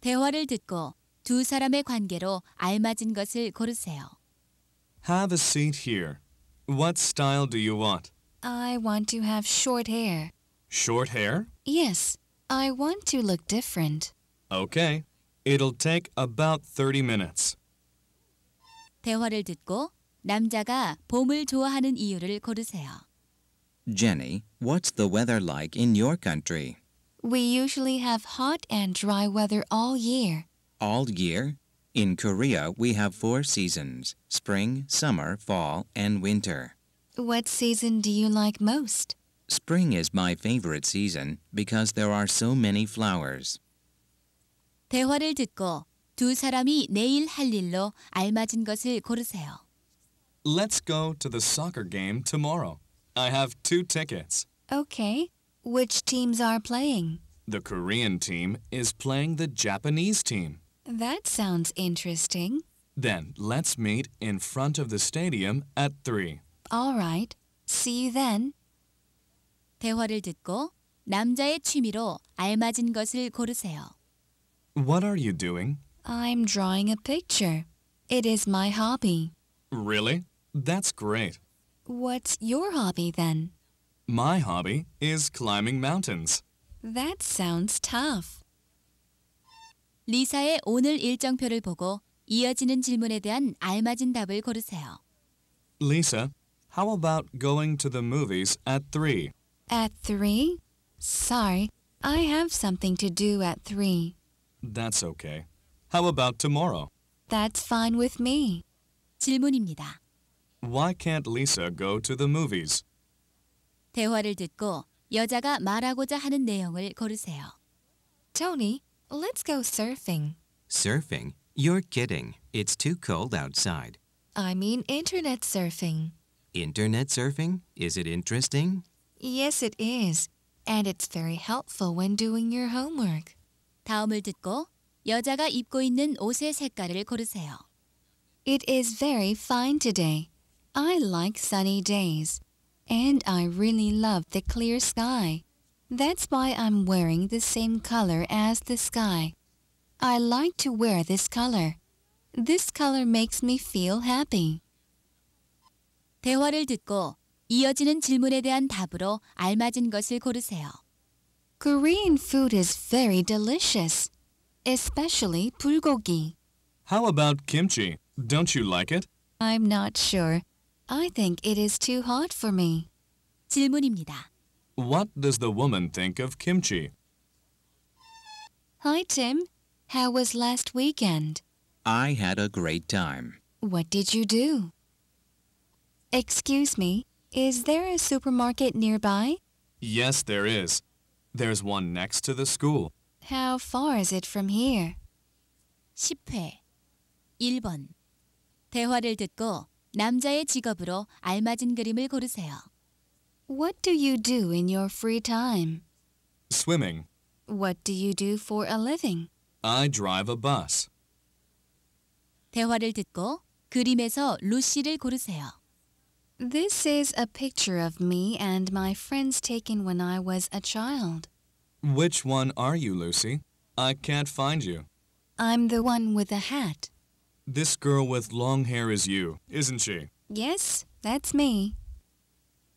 대화를 듣고 두 사람의 관계로 알맞은 것을 고르세요. Have a seat here. What style do you want? I want to have short hair. Short hair? Yes, I want to look different. Okay. It'll take about 30 minutes. 대화를 듣고 남자가 봄을 좋아하는 이유를 고르세요. Jenny, what's the weather like in your country? We usually have hot and dry weather all year. All year? In Korea, we have four seasons spring, summer, fall, and winter. What season do you like most? Spring is my favorite season because there are so many flowers. 대화를 듣고 두 사람이 내일 할 일로 알맞은 것을 고르세요. Let's go to the soccer game tomorrow. I have two tickets. Okay. Which teams are playing? The Korean team is playing the Japanese team. That sounds interesting. Then let's meet in front of the stadium at 3. All right. See you then. 대화를 듣고 남자의 취미로 알맞은 것을 고르세요. What are you doing? I'm drawing a picture. It is my hobby. Really? That's great. What's your hobby then? My hobby is climbing mountains. That sounds tough. 리사의 오늘 일정표를 보고 이어지는 질문에 대한 알맞은 답을 고르세요. Lisa, how about going to the movies at 3? At three? Sorry, I have something to do at three. That's okay. How about tomorrow? That's fine with me. 질문입니다. Why can't Lisa go to the movies? 대화를 듣고 여자가 말하고자 하는 내용을 고르세요. Tony, let's go surfing. Surfing? You're kidding. It's too cold outside. I mean internet surfing. Internet surfing? Is it interesting? Yes, it is. And it's very helpful when doing your homework. 다음을 듣고 여자가 입고 있는 옷의 색깔을 고르세요. It is very fine today. I like sunny days. And I really love the clear sky. That's why I'm wearing the same color as the sky. I like to wear this color. This color makes me feel happy. 대화를 듣고 이어지는 질문에 대한 답으로 알맞은 것을 고르세요. Korean food is very delicious, especially bulgogi. How about kimchi? Don't you like it? I'm not sure. I think it is too hot for me. 질문입니다. What does the woman think of kimchi? Hi, Tim. How was last weekend? I had a great time. What did you do? Excuse me, is there a supermarket nearby? Yes, there is. There's one next to the school. How far is it from here? 10회 1번 대화를 듣고 남자의 직업으로 알맞은 그림을 고르세요. What do you do in your free time? Swimming. What do you do for a living? I drive a bus. 대화를 듣고 그림에서 루시를 고르세요. This is a picture of me and my friends taken when I was a child. Which one are you, Lucy? I can't find you. I'm the one with the hat. This girl with long hair is you, isn't she? Yes, that's me.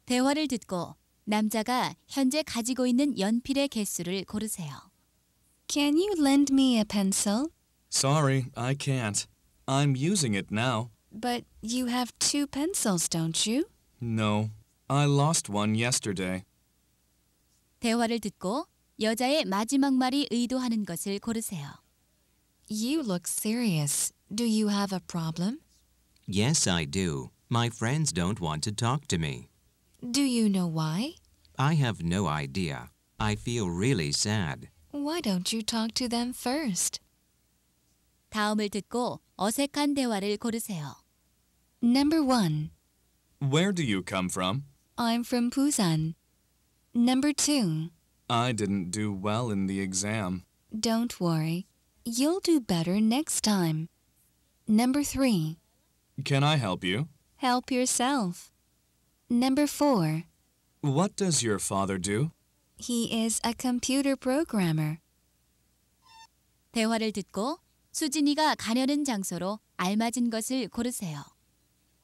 대화를 듣고 남자가 현재 가지고 있는 연필의 개수를 고르세요. Can you lend me a pencil? Sorry, I can't. I'm using it now. But you have two pencils, don't you? No, I lost one yesterday. 대화를 듣고 여자의 마지막 말이 의도하는 것을 고르세요. You look serious. Do you have a problem? Yes, I do. My friends don't want to talk to me. Do you know why? I have no idea. I feel really sad. Why don't you talk to them first? 다음을 듣고 어색한 대화를 고르세요. Number one, Where do you come from? I'm from Busan. Number two, I didn't do well in the exam. don't worry. You'll do better next time. Number three, Can I help you? help yourself. Number four, What does your father do? he is a computer programmer. 대화를 듣고 수진이가 가려는 장소로 알맞은 것을 고르세요.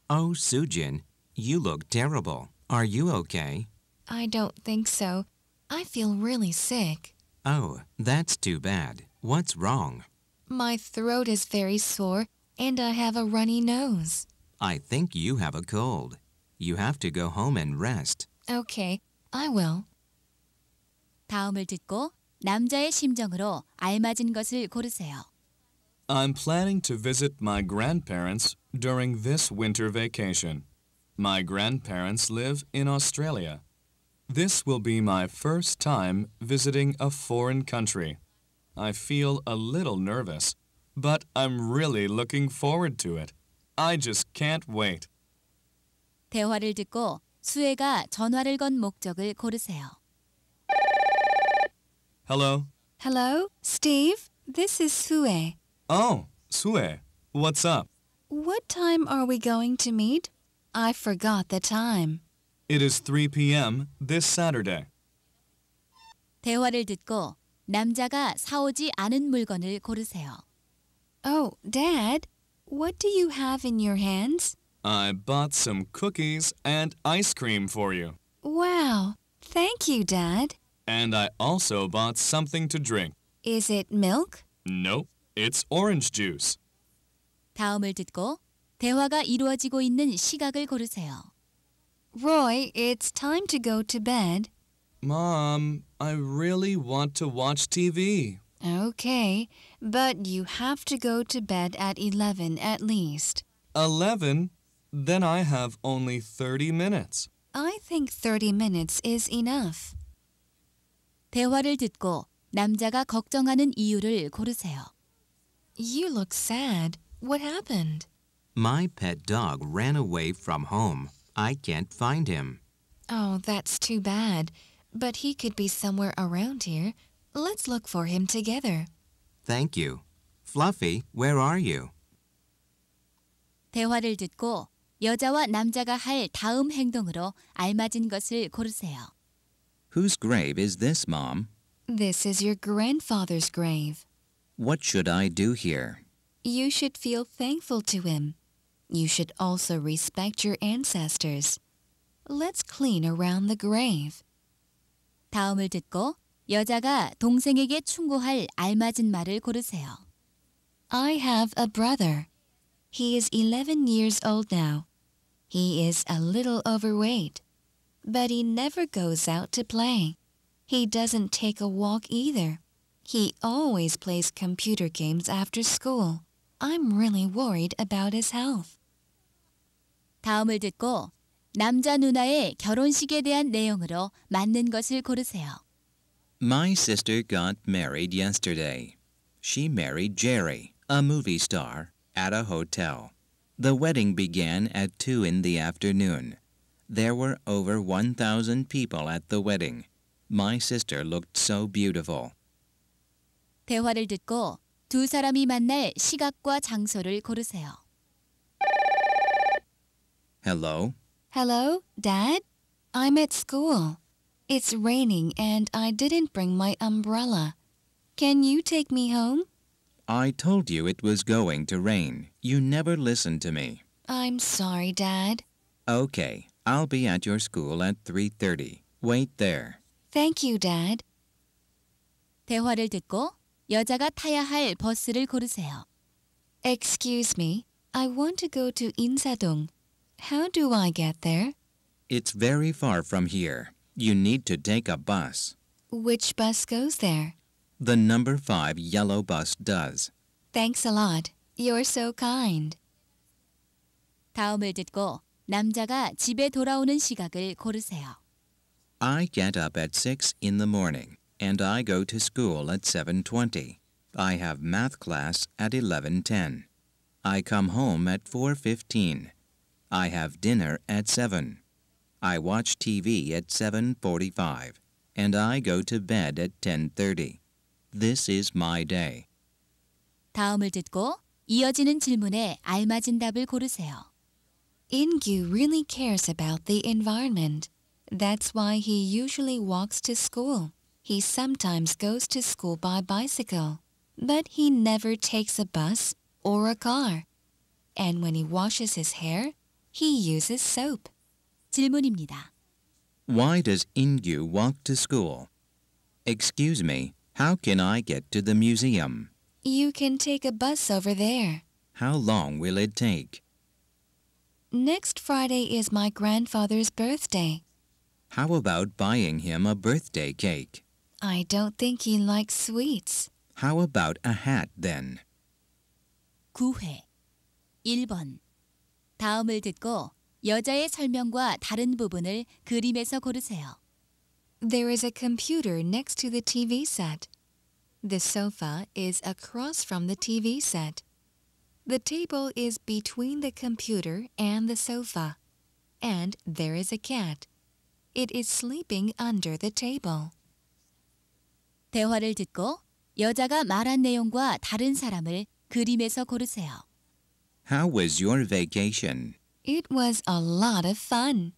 Oh, Sujin, you look terrible. Are you okay? I don't think so. I feel really sick. Oh, that's too bad. What's wrong? My throat is very sore and I have a runny nose. I think you have a cold. You have to go home and rest. Okay, I will. 다음을 듣고 남자의 심정으로 알맞은 것을 고르세요. I'm planning to visit my grandparents during this winter vacation. My grandparents live in Australia. This will be my first time visiting a foreign country. I feel a little nervous, but I'm really looking forward to it. I just can't wait. 대화를 듣고 수혜가 전화를 건 목적을 고르세요. Hello? Hello, Steve? This is Sue. Oh, Sue, what's up? What time are we going to meet? I forgot the time. It is 3 p.m. this Saturday. 대화를 듣고 남자가 사오지 않은 물건을 고르세요. Oh, Dad, what do you have in your hands? I bought some cookies and ice cream for you. Wow, thank you, Dad. And I also bought something to drink. Is it milk? Nope, it's orange juice. 다음을 듣고 대화가 이루어지고 있는 시각을 고르세요. Roy, it's time to go to bed. Mom, I really want to watch TV. Okay, but you have to go to bed at 11 at least. 11? Then I have only 30 minutes. I think 30 minutes is enough. 대화를 듣고 남자가 걱정하는 이유를 고르세요. You look sad. What happened? My pet dog ran away from home. I can't find him. Oh, that's too bad. But he could be somewhere around here. Let's look for him together. Thank you. Fluffy, where are you? 대화를 듣고 여자와 남자가 할 다음 행동으로 알맞은 것을 고르세요. Whose grave is this, Mom? This is your grandfather's grave. What should I do here? You should feel thankful to him. You should also respect your ancestors. Let's clean around the grave. 다음을 듣고 여자가 동생에게 충고할 알맞은 말을 고르세요. I have a brother. He is 11 years old now. He is a little overweight, but he never goes out to play. He doesn't take a walk either. He always plays computer games after school. I'm really worried about his health. 다음을 듣고 남자 누나의 결혼식에 대한 내용으로 맞는 것을 고르세요. My sister got married yesterday. She married Jerry, a movie star, at a hotel. The wedding began at 2 in the afternoon. There were over 1,000 people at the wedding. My sister looked so beautiful. 대화를 듣고 두 사람이 만날 시각과 장소를 고르세요. Hello? Hello, Dad? I'm at school. It's raining and I didn't bring my umbrella. Can you take me home? I told you it was going to rain. You never listened to me. I'm sorry, Dad. Okay, I'll be at your school at 3:30. Wait there. Thank you, Dad. 대화를 듣고 여자가 타야 할 버스를 고르세요. Excuse me, I want to go to Insadong. How do I get there? It's very far from here. You need to take a bus. Which bus goes there? The number 5 yellow bus does. Thanks a lot. You're so kind. 다음을 듣고 남자가 집에 돌아오는 시각을 고르세요. I get up at 6 in the morning and I go to school at 7:20. I have math class at 11:10. I come home at 4:15. I have dinner at 7. I watch TV at 7:45 and I go to bed at 10:30. This is my day. 다음을 듣고 이어지는 질문에 알맞은 답을 고르세요. Ingyu really cares about the environment. That's why he usually walks to school. He sometimes goes to school by bicycle. but he never takes a bus or a car. And when he washes his hair, he uses soap. 질문입니다. Why does Ingyu walk to school? Excuse me, how can I get to the museum? You can take a bus over there. How long will it take? Next Friday is my grandfather's birthday. How about buying him a birthday cake? I don't think he likes sweets. How about a hat then? 9회 1번 다음을 듣고 여자의 설명과 다른 부분을 그림에서 고르세요. There is a computer next to the TV set. The sofa is across from the TV set. The table is between the computer and the sofa. And there is a cat. It is sleeping under the table. 대화를 듣고 여자가 말한 내용과 다른 사람을 그림에서 고르세요. How was your vacation? It was a lot of fun.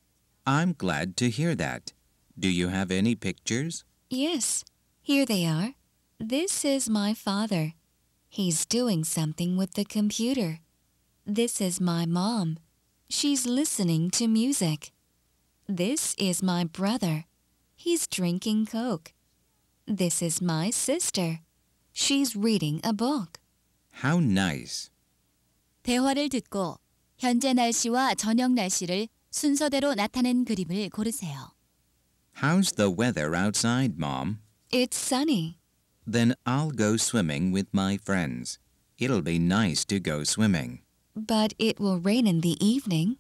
I'm glad to hear that. Do you have any pictures? Yes, here they are. This is my father. He's doing something with the computer. This is my mom. She's listening to music. This is my brother. He's drinking Coke. This is my sister. She's reading a book. How nice. 대화를 듣고 현재 날씨와 저녁 날씨를 순서대로 나타낸 그림을 고르세요. How's the weather outside, Mom? It's sunny. Then I'll go swimming with my friends. It'll be nice to go swimming. But it will rain in the evening.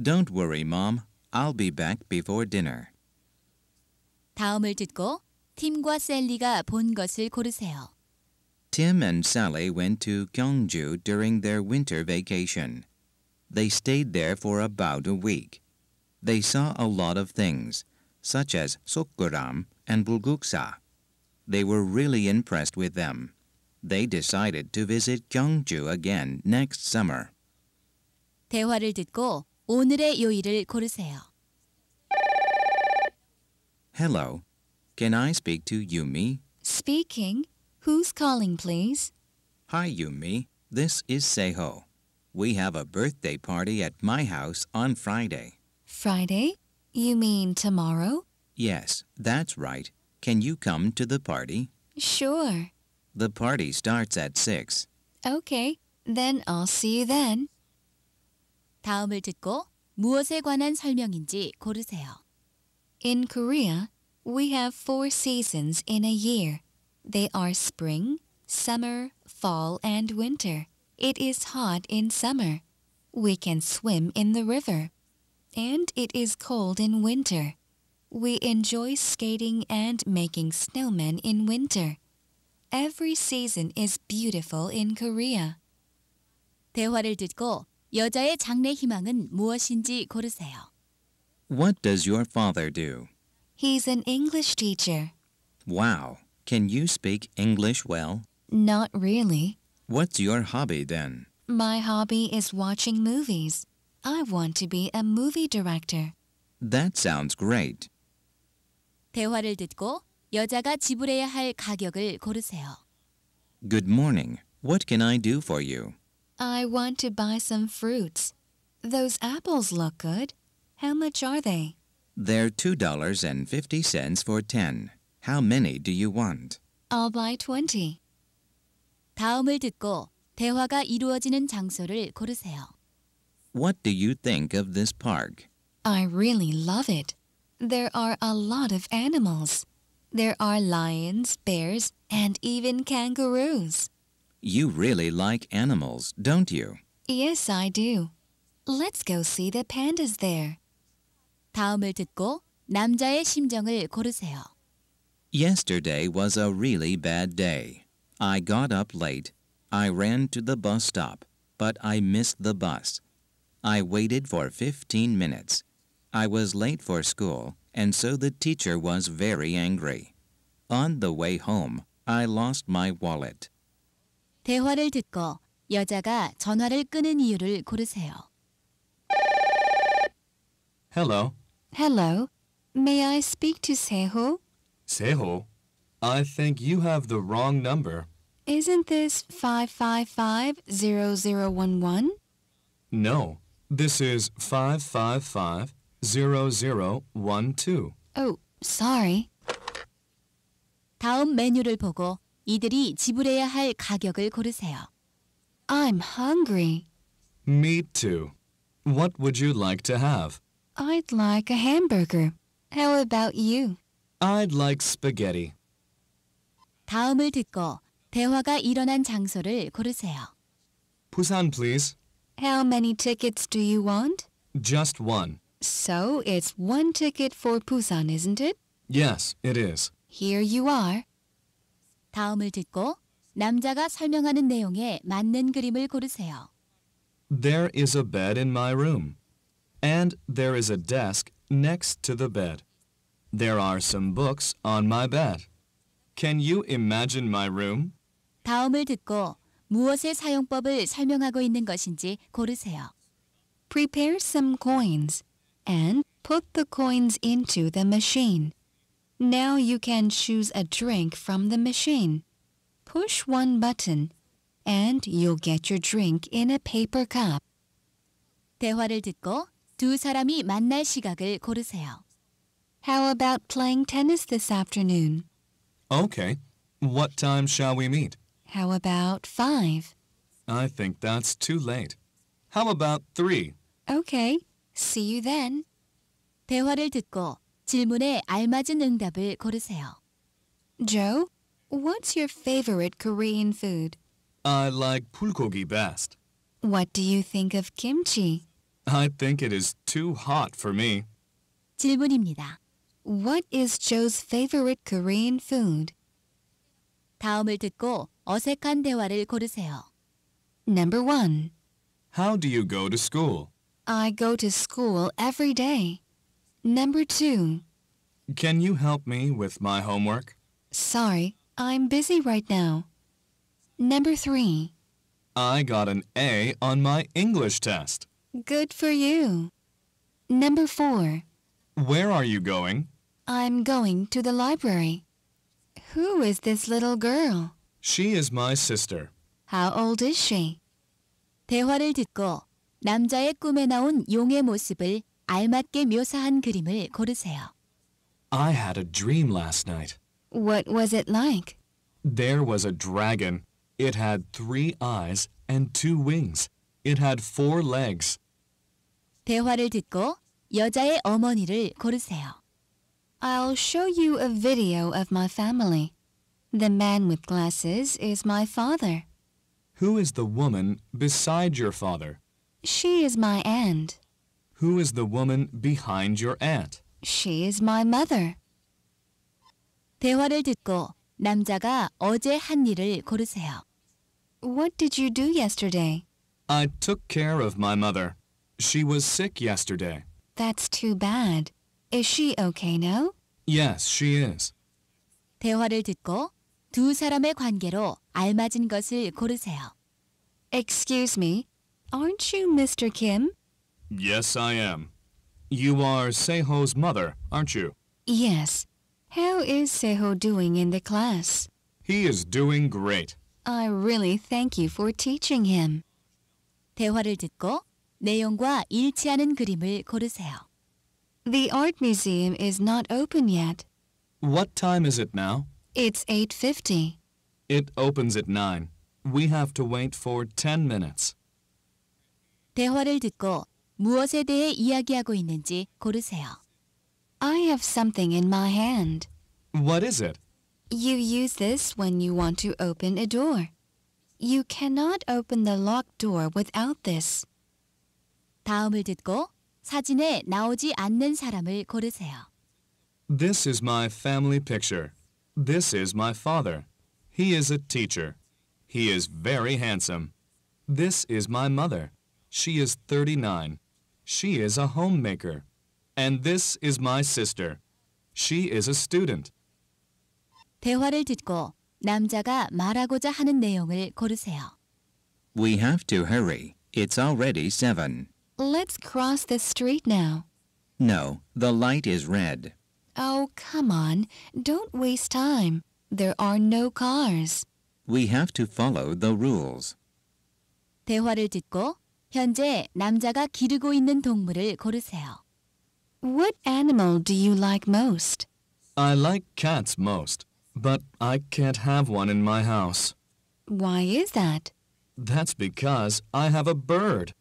Don't worry, Mom. I'll be back before dinner. 다음을 듣고 팀과 셀리가 본 것을 고르세요. Tim and Sally went to Gyeongju during their winter vacation. They stayed there for about a week. They saw a lot of things, such as Sokguram and Bulguksa. They were really impressed with them. They decided to visit Gyeongju again next summer. 대화를 듣고 오늘의 요일을 고르세요. Hello. Can I speak to Yumi? Speaking. Who's calling, please? Hi, Yumi. This is Seho. We have a birthday party at my house on Friday. Friday? You mean tomorrow? Yes, that's right. Can you come to the party? Sure. The party starts at 6. Okay, then I'll see you then. 다음을 듣고 무엇에 관한 설명인지 고르세요. In Korea, we have four seasons in a year. They are spring, summer, fall, and winter. It is hot in summer. We can swim in the river. And it is cold in winter. We enjoy skating and making snowmen in winter. Every season is beautiful in Korea. 대화를 듣고 여자의 장래 희망은 무엇인지 고르세요. What does your father do? He's an English teacher. Wow. Can you speak English well? Not really. What's your hobby then? My hobby is watching movies. I want to be a movie director. That sounds great. 대화를 듣고 여자가 지불해야 할 가격을 고르세요. Good morning. What can I do for you? I want to buy some fruits. Those apples look good. How much are they? They're $2.50 for 10. How many do you want? I'll buy 20. 다음을 듣고 대화가 이루어지는 장소를 고르세요. What do you think of this park? I really love it. There are a lot of animals. There are lions, bears, and even kangaroos. You really like animals, don't you? Yes, I do. Let's go see the pandas there. 다음을 듣고 남자의 심정을 고르세요. Yesterday was a really bad day. I got up late. I ran to the bus stop, but I missed the bus. I waited for 15 minutes. I was late for school, and so the teacher was very angry. On the way home, I lost my wallet. 대화를 듣고 여자가 전화를 끄는 이유를 고르세요. Hello, Hello. May I speak to Seho? Seho. I think you have the wrong number. Isn't this 555-0011? No, this is 555-0012. Oh, sorry. 다음 메뉴를 보고 이들이 지불해야 할 가격을 고르세요. I'm hungry. Me too. What would you like to have? I'd like a hamburger. How about you? I'd like spaghetti. 다음을 듣고 대화가 일어난 장소를 고르세요. Busan, please. How many tickets do you want? Just one. So it's one ticket for Busan, isn't it? Yes, it is. Here you are. 다음을 듣고 남자가 설명하는 내용에 맞는 그림을 고르세요. There is a bed in my room. And there is a desk next to the bed. There are some books on my bed. Can you imagine my room? 다음을 듣고 무엇의 사용법을 설명하고 있는 것인지 고르세요. Prepare some coins and put the coins into the machine. Now you can choose a drink from the machine. Push one button and you'll get your drink in a paper cup. 대화를 듣고 두 사람이 만날 시각을 고르세요. How about playing tennis this afternoon? Okay. What time shall we meet? How about five? I think that's too late. How about three? Okay, see you then. 대화를 듣고 질문에 알맞은 응답을 고르세요. Joe, what's your favorite Korean food? I like bulgogi best. What do you think of kimchi? I think it is too hot for me. 질문입니다. What is Joe's favorite Korean food? 다음을 듣고 어색한 대화를 고르세요. Number one, How do you go to school? I go to school every day. Number two, Can you help me with my homework? sorry, I'm busy right now. Number three, I got an A on my English test. good for you. Number four, Where are you going? I'm going to the library. Who is this little girl? She is my sister. How old is she? 대화를 듣고 남자의 꿈에 나온 용의 모습을 알맞게 묘사한 그림을 고르세요. I had a dream last night. What was it like? There was a dragon. It had three eyes and two wings. It had four legs. 대화를 듣고 여자의 어머니를 고르세요. I'll show you a video of my family. The man with glasses is my father. Who is the woman beside your father? She is my aunt. Who is the woman behind your aunt? She is my mother. 대화를 듣고 남자가 어제 한 일을 고르세요. What did you do yesterday? I took care of my mother. She was sick yesterday. That's too bad. Is she okay now? Yes, she is. 대화를 듣고 두 사람의 관계로 알맞은 것을 고르세요. Excuse me, aren't you Mr. Kim? Yes, I am. You are Seho's mother, aren't you? Yes. How is Seho doing in the class? He is doing great. I really thank you for teaching him. 대화를 듣고 내용과 일치하는 그림을 고르세요. The art museum is not open yet. What time is it now? It's 8:50. It opens at 9. We have to wait for 10 minutes. 대화를 듣고 무엇에 대해 이야기하고 있는지 고르세요. I have something in my hand. What is it? You use this when you want to open a door. You cannot open the locked door without this. 다음을 듣고 사진에 나오지 않는 사람을 고르세요. This is my family picture. This is my father. He is a teacher. He is very handsome. This is my mother. She is 39. She is a homemaker. And this is my sister. She is a student. 대화를 듣고 남자가 말하고자 하는 내용을 고르세요. We have to hurry. It's already seven. Let's cross the street now. No, the light is red. Oh, come on. Don't waste time. There are no cars. We have to follow the rules. 대화를 듣고 현재 남자가 기르고 있는 동물을 고르세요. What animal do you like most? I like cats most, but I can't have one in my house. Why is that? That's because I have a bird.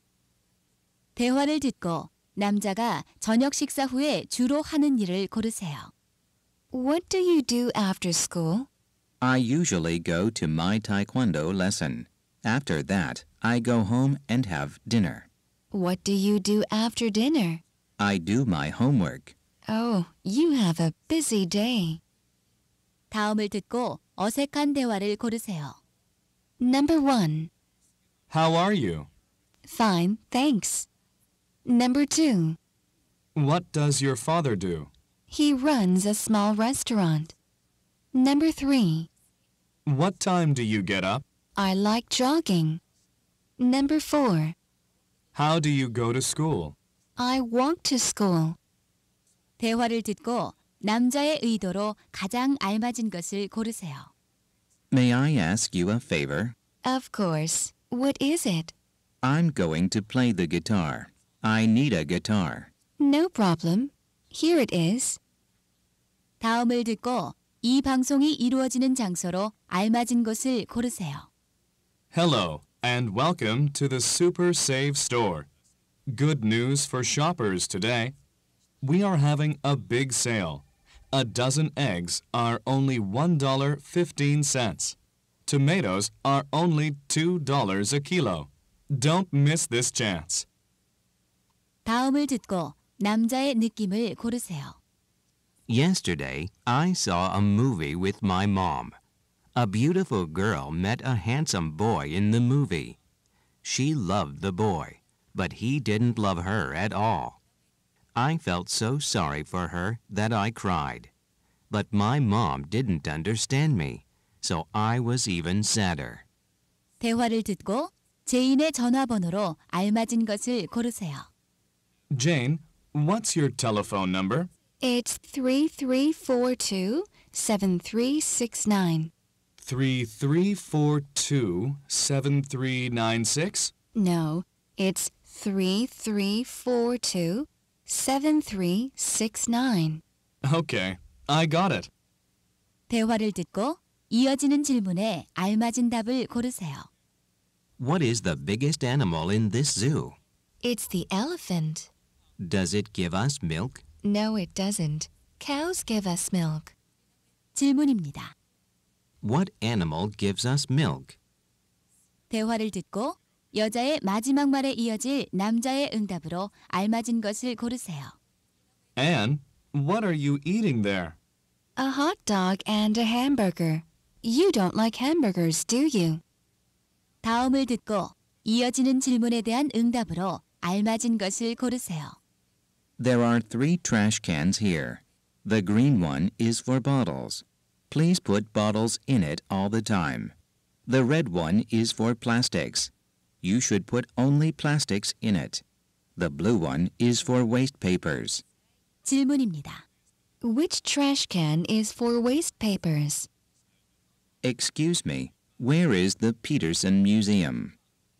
대화를 듣고 남자가 저녁 식사 후에 주로 하는 일을 고르세요. What do you do after school? I usually go to my taekwondo lesson. After that, I go home and have dinner. What do you do after dinner? I do my homework. Oh, you have a busy day. 다음을 듣고 어색한 대화를 고르세요. Number one. How are you? Fine, thanks. Number two. What does your father do? He runs a small restaurant. Number three. What time do you get up? I like jogging. Number four. How do you go to school? I walk to school. 대화를 듣고 남자의 의도로 가장 알맞은 것을 고르세요. May I ask you a favor? Of course. What is it? I'm going to play the guitar. I need a guitar. No problem. Here it is. 다음을 듣고 이 방송이 이루어지는 장소로 알맞은 곳을 고르세요. Hello, and welcome to the Super Save Store. Good news for shoppers today. We are having a big sale. A dozen eggs are only $1.15. Tomatoes are only $2 a kilo. Don't miss this chance. 다음을 듣고 남자의 느낌을 고르세요. Yesterday, I saw a movie with my mom. A beautiful girl met a handsome boy in the movie. She loved the boy, but he didn't love her at all. I felt so sorry for her that I cried. But my mom didn't understand me, so I was even sadder. 대화를 듣고 제인의 전화번호로 알맞은 것을 고르세요. Jane, what's your telephone number? It's 3342 7369. 3342-7396? No, it's 3342 7369. Okay, I got it. 대화를 듣고 이어지는 질문에 알맞은 답을 고르세요. What is the biggest animal in this zoo? It's the elephant. Does it give us milk? No, it doesn't. Cows give us milk. 질문입니다. What animal gives us milk? 대화를 듣고 여자의 마지막 말에 이어질 남자의 응답으로 알맞은 것을 고르세요. Anne, what are you eating there? A hot dog and a hamburger. You don't like hamburgers, do you? 다음을 듣고 이어지는 질문에 대한 응답으로 알맞은 것을 고르세요. There are three trash cans here. The green one is for bottles. Please put bottles in it all the time. The red one is for plastics. You should put only plastics in it. The blue one is for waste papers. 질문입니다. Which trash can is for waste papers? Excuse me, where is the Peterson Museum?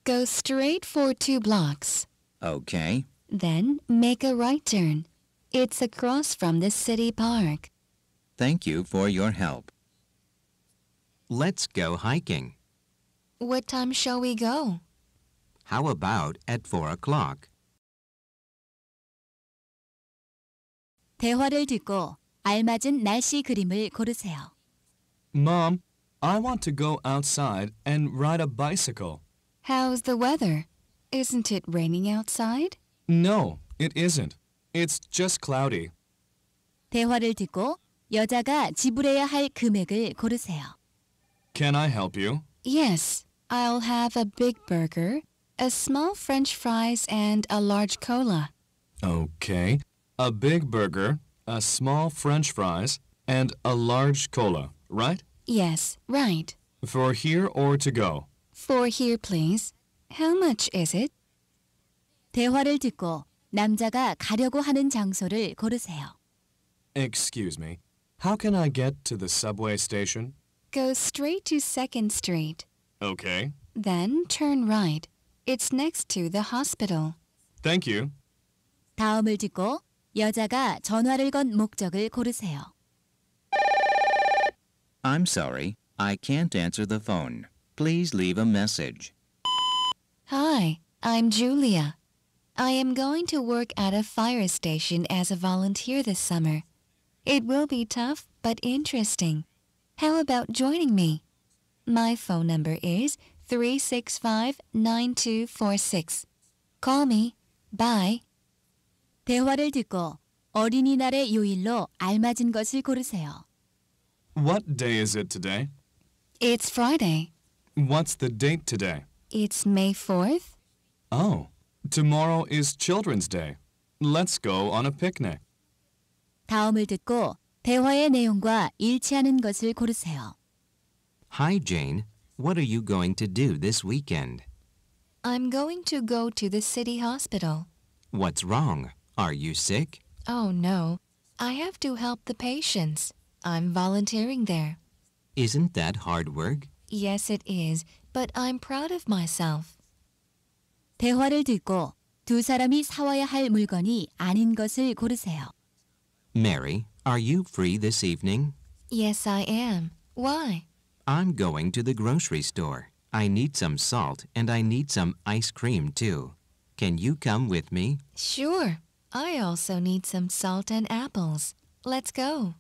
Go straight for two blocks. Okay. Then make a right turn. It's across from the city park. Thank you for your help. Let's go hiking. What time shall we go? How about at 4 o'clock? 대화를 듣고 알맞은 날씨 그림을 고르세요. Mom, I want to go outside and ride a bicycle. How's the weather? Isn't it raining outside? No, it isn't. It's just cloudy. 대화를 듣고 여자가 지불해야 할 금액을 고르세요. Can I help you? Yes, I'll have a big burger, a small french fries, and a large cola. Okay. A big burger, a small french fries, and a large cola, right? Yes, right. For here or to go? Four here, please. How much is it? 대화를 듣고 남자가 가려고 하는 장소를 고르세요. Excuse me. How can I get to the subway station? Go straight to 2nd Street. Okay. Then turn right. It's next to the hospital. Thank you. 다음을 듣고 여자가 전화를 건 목적을 고르세요. I'm sorry. I can't answer the phone. Please leave a message. Hi, I'm Julia. I am going to work at a fire station as a volunteer this summer. It will be tough but interesting. How about joining me? My phone number is 365 9246. Call me. Bye. 대화를 듣고 어린이날의 요일로 알맞은 것을 고르세요. What day is it today? It's Friday. What's the date today? It's May 4th. Oh, tomorrow is Children's Day. Let's go on a picnic. 다음을 듣고 대화의 내용과 일치하는 것을 고르세요. Hi, Jane. What are you going to do this weekend? I'm going to go to the city hospital. What's wrong? Are you sick? Oh no, I have to help the patients. I'm volunteering there. Isn't that hard work? Yes, it is, but I'm proud of myself. 대화를 듣고 두 사람이 사와야 할 물건이 아닌 것을 고르세요. Mary, are you free this evening? Yes, I am. Why? I'm going to the grocery store. I need some salt and I need some ice cream too. Can you come with me? Sure. I also need some salt and apples. Let's go.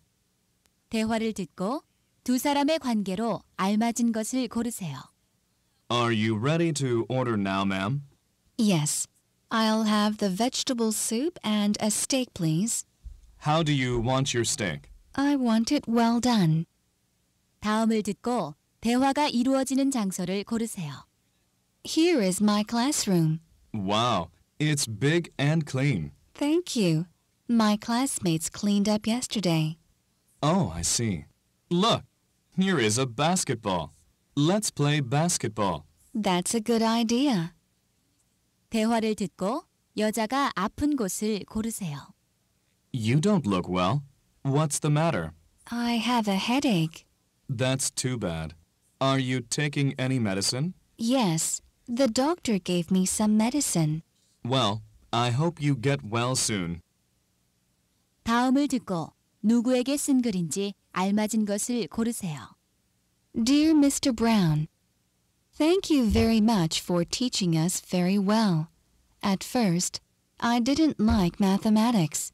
대화를 듣고 두 사람의 관계로 알맞은 것을 고르세요. Are you ready to order now, ma'am? Yes. I'll have the vegetable soup and a steak, please. How do you want your steak? I want it well done. 다음을 듣고 대화가 이루어지는 장소를 고르세요. Here is my classroom. Wow, it's big and clean. Thank you. My classmates cleaned up yesterday. Oh, I see. Look, here is a basketball. Let's play basketball. That's a good idea. 대화를 듣고 여자가 아픈 곳을 고르세요. You don't look well. What's the matter? I have a headache. That's too bad. Are you taking any medicine? Yes, the doctor gave me some medicine. Well, I hope you get well soon. 다음을 듣고 누구에게 쓴 글인지 알맞은 것을 고르세요. Dear Mr. Brown, Thank you very much for teaching us very well. At first, I didn't like mathematics,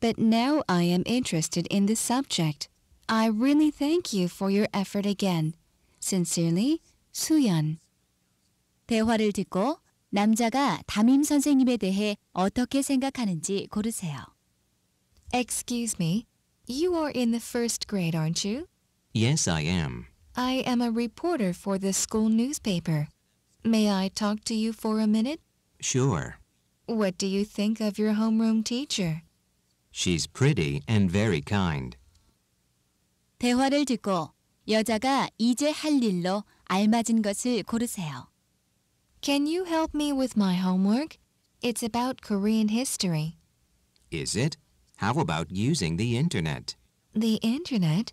but now I am interested in the subject. I really thank you for your effort again. Sincerely, 수연. 대화를 듣고 남자가 담임 선생님에 대해 어떻게 생각하는지 고르세요. Excuse me, you are in the first grade, aren't you? Yes, I am. I am a reporter for the school newspaper. May I talk to you for a minute? Sure. What do you think of your homeroom teacher? She's pretty and very kind. 대화를 듣고 여자가 이제 할 일로 알맞은 것을 고르세요. Can you help me with my homework? It's about Korean history. Is it? How about using the internet? The internet?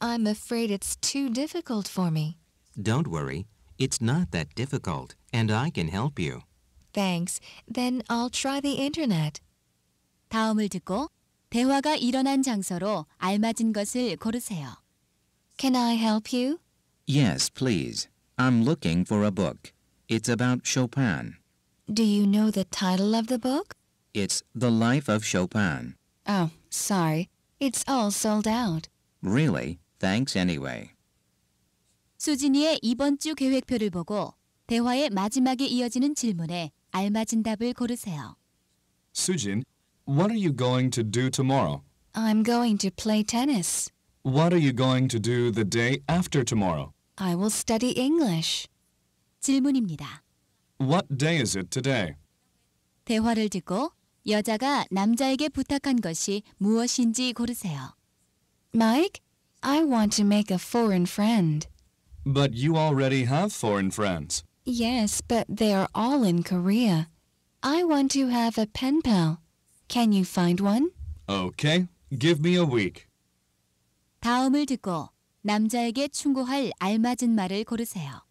I'm afraid it's too difficult for me. Don't worry. It's not that difficult, and I can help you. Thanks. Then I'll try the internet. 다음을 듣고 대화가 일어난 장소로 알맞은 것을 고르세요. Can I help you? Yes, please. I'm looking for a book. It's about Chopin. Do you know the title of the book? It's The Life of Chopin. Oh, sorry. It's all sold out. Really? Thanks anyway. 수진이의 이번 주 계획표를 보고 대화의 마지막에 이어지는 질문에 알맞은 답을 고르세요. Sujin, what are you going to do tomorrow? I'm going to play tennis. What are you going to do the day after tomorrow? I will study English. 질문입니다. What day is it today? 대화를 듣고 여자가 남자에게 부탁한 것이 무엇인지 고르세요. Mike, I want to make a foreign friend. But you already have foreign friends. Yes, but they are all in Korea. I want to have a pen pal. Can you find one? Okay, give me a week. 다음을 듣고 남자에게 충고할 알맞은 말을 고르세요.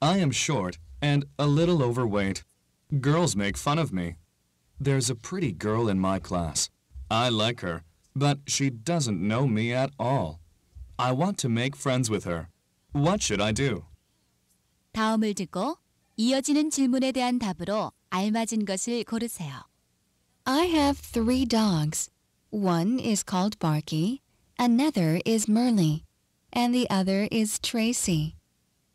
I am short and a little overweight. Girls make fun of me. There's a pretty girl in my class. I like her, but she doesn't know me at all. I want to make friends with her. What should I do? 다음을 듣고 이어지는 질문에 대한 답으로 알맞은 것을 고르세요. I have three dogs. One is called Barky, another is Merle, and the other is Tracy.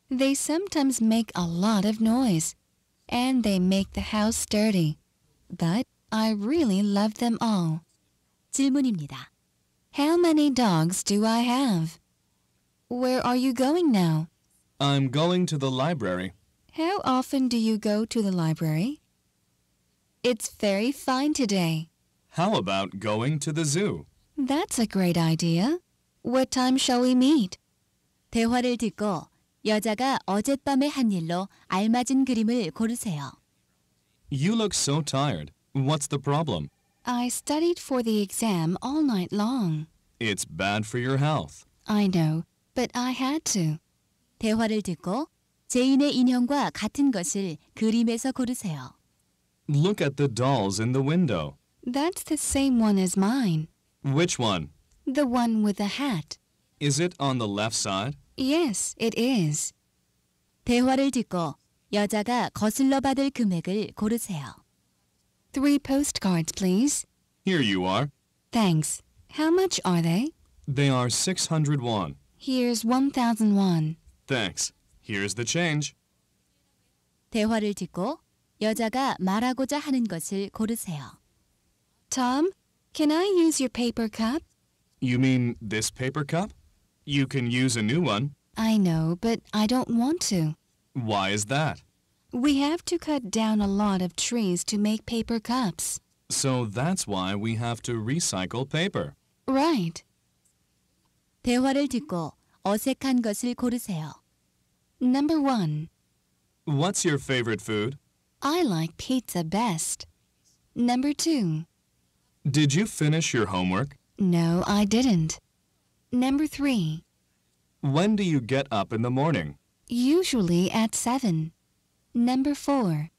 They sometimes make a lot of noise, and they make the house dirty. But I really love them all. 질문입니다. How many dogs do I have? Where are you going now? I'm going to the library. How often do you go to the library? It's very fine today. How about going to the zoo? That's a great idea. What time shall we meet? 대화를 듣고 여자가 어젯밤에 한 일로 알맞은 그림을 고르세요. You look so tired. What's the problem? I studied for the exam all night long. It's bad for your health. I know, but I had to. 대화를 듣고 제인의 인형과 같은 것을 그림에서 고르세요. Look at the dolls in the window. That's the same one as mine. Which one? The one with the hat. Is it on the left side? Yes, it is. 대화를 듣고 여자가 거슬러 받을 금액을 고르세요. Three postcards, please. Here you are. Thanks. How much are they? They are 600 won. Here's 1,001. Thanks. Here's the change. 대화를 듣고 여자가 말하고자 하는 것을 고르세요. Tom, can I use your paper cup? You mean this paper cup? You can use a new one. I know, but I don't want to. Why is that? We have to cut down a lot of trees to make paper cups. So that's why we have to recycle paper. Right. 대화를 듣고 어색한 것을 고르세요. Number one, What's your favorite food? I like pizza best. Number two, Did you finish your homework? no, I didn't. Number three, When do you get up in the morning? usually at seven. Number four,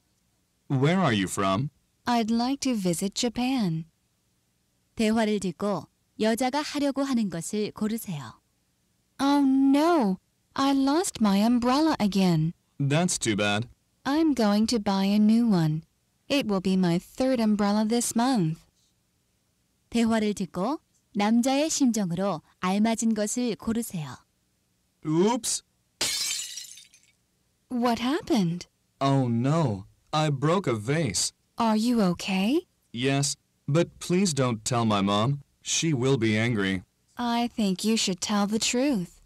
Where are you from? I'd like to visit Japan. 대화를 듣고 여자가 하려고 하는 것을 고르세요. Oh no, I lost my umbrella again. That's too bad. I'm going to buy a new one. It will be my third umbrella this month. 대화를 듣고 남자의 심정으로 알맞은 것을 고르세요. Oops. What happened? Oh no. I broke a vase. Are you okay? Yes, but please don't tell my mom. She will be angry. I think you should tell the truth.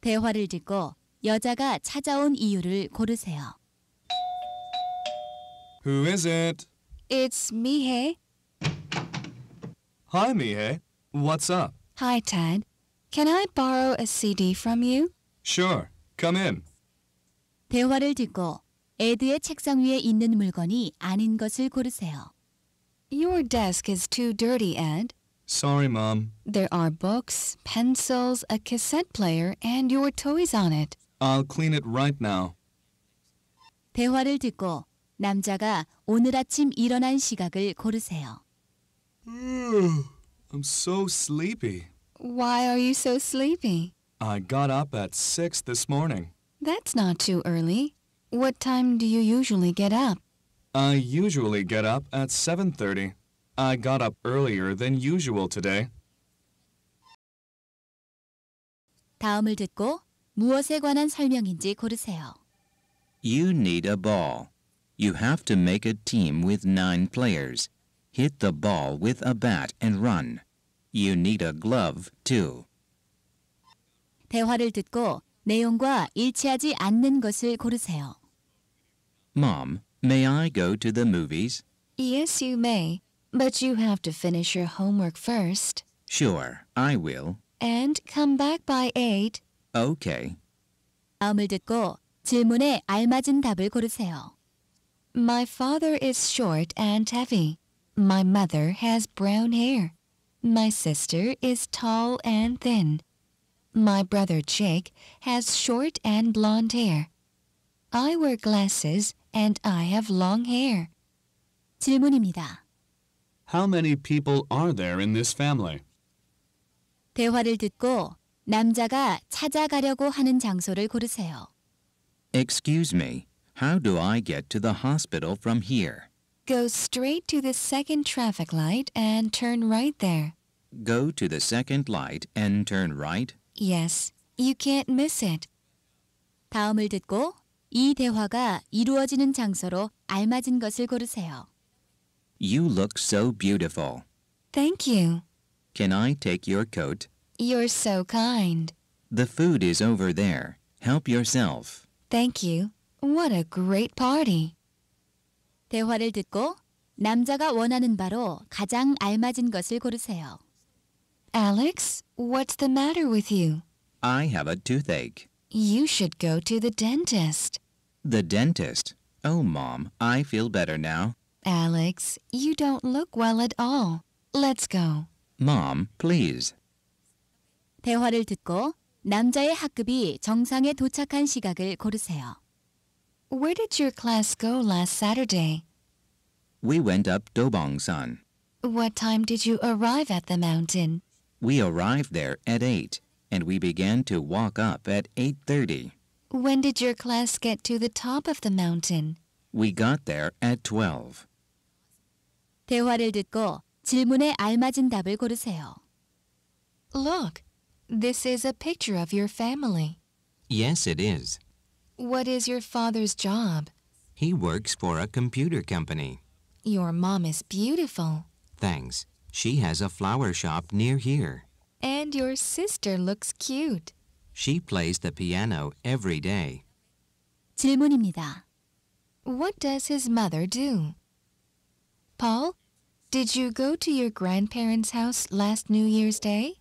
대화를 듣고 여자가 찾아온 이유를 고르세요. Who is it? It's Mihei. Hi, Mihei. What's up? Hi, Ted. Can I borrow a CD from you? Sure. Come in. 대화를 듣고 에드의 책상 위에 있는 물건이 아닌 것을 고르세요. Your desk is too dirty, Ed. Sorry, Mom. There are books, pencils, a cassette player, and your toys on it. I'll clean it right now. 대화를 듣고 남자가 오늘 아침 일어난 시각을 고르세요. I'm so sleepy. Why are you so sleepy? I got up at 6 this morning. That's not too early. What time do you usually get up? I usually get up at 7:30. I got up earlier than usual today. 다음을 듣고 무엇에 관한 설명인지 고르세요. You need a ball. You have to make a team with nine players. Hit the ball with a bat and run. You need a glove, too. 대화를 듣고 내용과 일치하지 않는 것을 고르세요. Mom, may I go to the movies? Yes, you may, but you have to finish your homework first. Sure, I will. And come back by 8. Okay. 다음을 듣고 질문에 알맞은 답을 고르세요. My father is short and heavy. My mother has brown hair. My sister is tall and thin. My brother Jake has short and blonde hair. I wear glasses and I have long hair. 질문입니다. How many people are there in this family? 대화를 듣고 남자가 찾아가려고 하는 장소를 고르세요. Excuse me, how do I get to the hospital from here? Go straight to the second traffic light and turn right there. Go to the second light and turn right? Yes, you can't miss it. 다음을 듣고 이 대화가 이루어지는 장소로 알맞은 것을 고르세요. You look so beautiful. Thank you. Can I take your coat? You're so kind. The food is over there. Help yourself. Thank you. What a great party. 대화를 듣고 남자가 원하는 바로 가장 알맞은 것을 고르세요. Alex, what's the matter with you? I have a toothache. You should go to the dentist. The dentist. Oh, Mom, I feel better now. Alex, you don't look well at all. Let's go. Mom, please. 대화를 듣고 남자의 학급이 정상에 도착한 시각을 고르세요. Where did your class go last Saturday? We went up Dobongsan. What time did you arrive at the mountain? We arrived there at 8, and we began to walk up at 8.30. When did your class get to the top of the mountain? We got there at 12. 대화를 듣고 질문에 알맞은 답을 고르세요. Look, this is a picture of your family. Yes, it is. What is your father's job? He works for a computer company. Your mom is beautiful. Thanks. She has a flower shop near here. And your sister looks cute. She plays the piano every day. 질문입니다. What does his mother do? Paul, did you go to your grandparents' house last New Year's Day?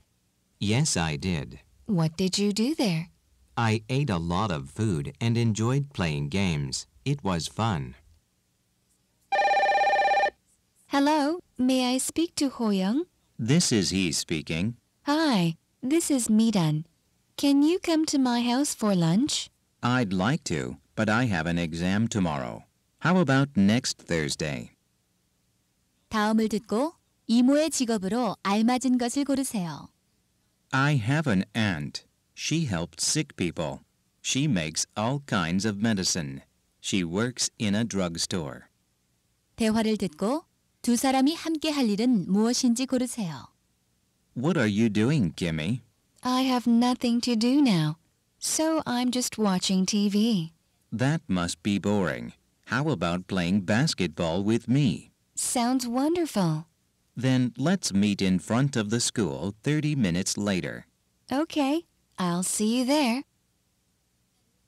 Yes, I did. What did you do there? I ate a lot of food and enjoyed playing games. It was fun. Hello, may I speak to Hoyoung? This is he speaking. Hi, this is Midan. Can you come to my house for lunch? I'd like to, but I have an exam tomorrow. How about next Thursday? 다음을 듣고 이모의 직업으로 알맞은 것을 고르세요. I have an aunt. She helps sick people. She makes all kinds of medicine. She works in a drugstore. 대화를 듣고 두 사람이 함께 할 일은 무엇인지 고르세요. What are you doing, Kimmy? I have nothing to do now, so I'm just watching TV. That must be boring. How about playing basketball with me? Sounds wonderful. Then let's meet in front of the school 30 minutes later. Okay, I'll see you there.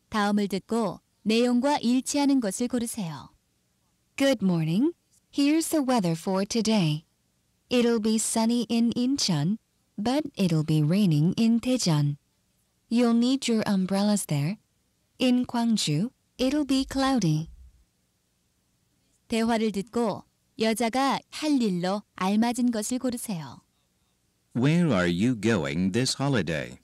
다음을 듣고 내용과 일치하는 것을 고르세요. Good morning. Here's the weather for today. It'll be sunny in Incheon, but it'll be raining in Daejeon. You'll need your umbrellas there. In Gwangju, it'll be cloudy. 대화를 듣고 여자가 할 일로 알맞은 것을 고르세요. Where are you going this holiday?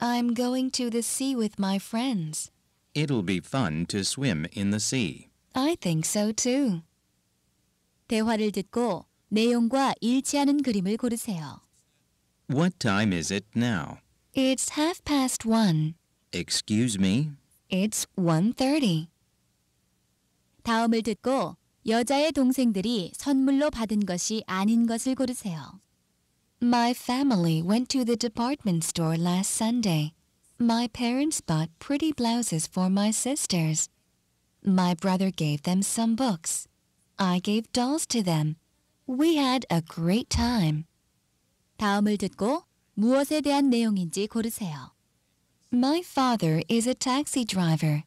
I'm going to the sea with my friends. It'll be fun to swim in the sea. I think so too. 대화를 듣고 내용과 일치하는 그림을 고르세요. What time is it now? It's half past one. Excuse me? It's 1.30. 다음을 듣고 여자의 동생들이 선물로 받은 것이 아닌 것을 고르세요. My family went to the department store last Sunday. My parents bought pretty blouses for my sisters. My brother gave them some books. I gave dolls to them. We had a great time. 다음을 듣고 무엇에 대한 내용인지 고르세요. My father is a taxi driver.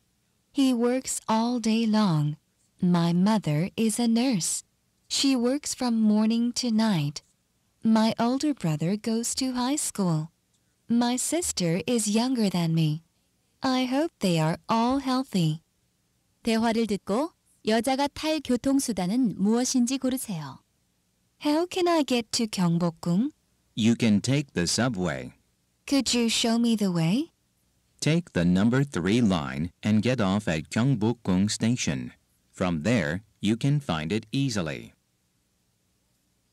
He works all day long. My mother is a nurse. She works from morning to night. My older brother goes to high school. My sister is younger than me. I hope they are all healthy. 대화를 듣고 여자가 탈 교통수단은 무엇인지 고르세요. How can I get to Gyeongbokgung? You can take the subway. Could you show me the way? Take the number 3 line and get off at Gyeongbokgung Station. From there, you can find it easily.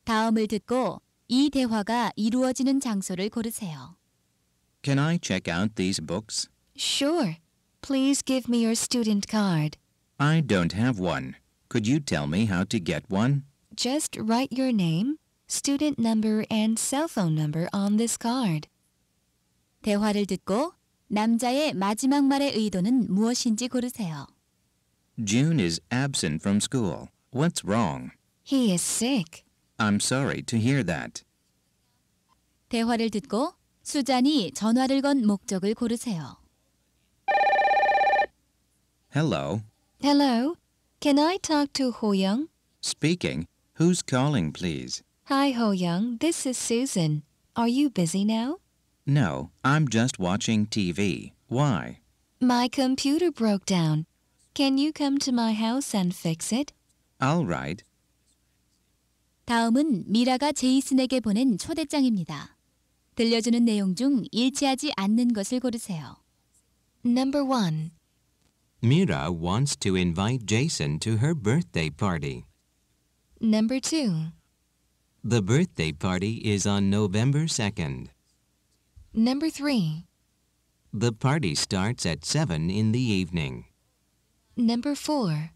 다음을 듣고 이 대화가 이루어지는 장소를 고르세요. Can I check out these books? Sure. Please give me your student card. I don't have one. Could you tell me how to get one? Just write your name, student number, and cell phone number on this card. 대화를 듣고 남자의 마지막 말의 의도는 무엇인지 고르세요. June is absent from school. What's wrong? He is sick. I'm sorry to hear that. 대화를 듣고 수잔이 전화를 건 목적을 고르세요. Hello. Hello. Can I talk to Ho Young? Speaking. Who's calling, please? Hi, Ho Young. This is Susan. Are you busy now? No, I'm just watching TV. Why? My computer broke down. Can you come to my house and fix it? All right. 다음은 미라가 제이슨에게 보낸 초대장입니다. 들려주는 내용 중 일치하지 않는 것을 고르세요. Number 1. Mira wants to invite Jason to her birthday party. Number 2. The birthday party is on November 2nd. Number 3. The party starts at 7 in the evening. Number 4.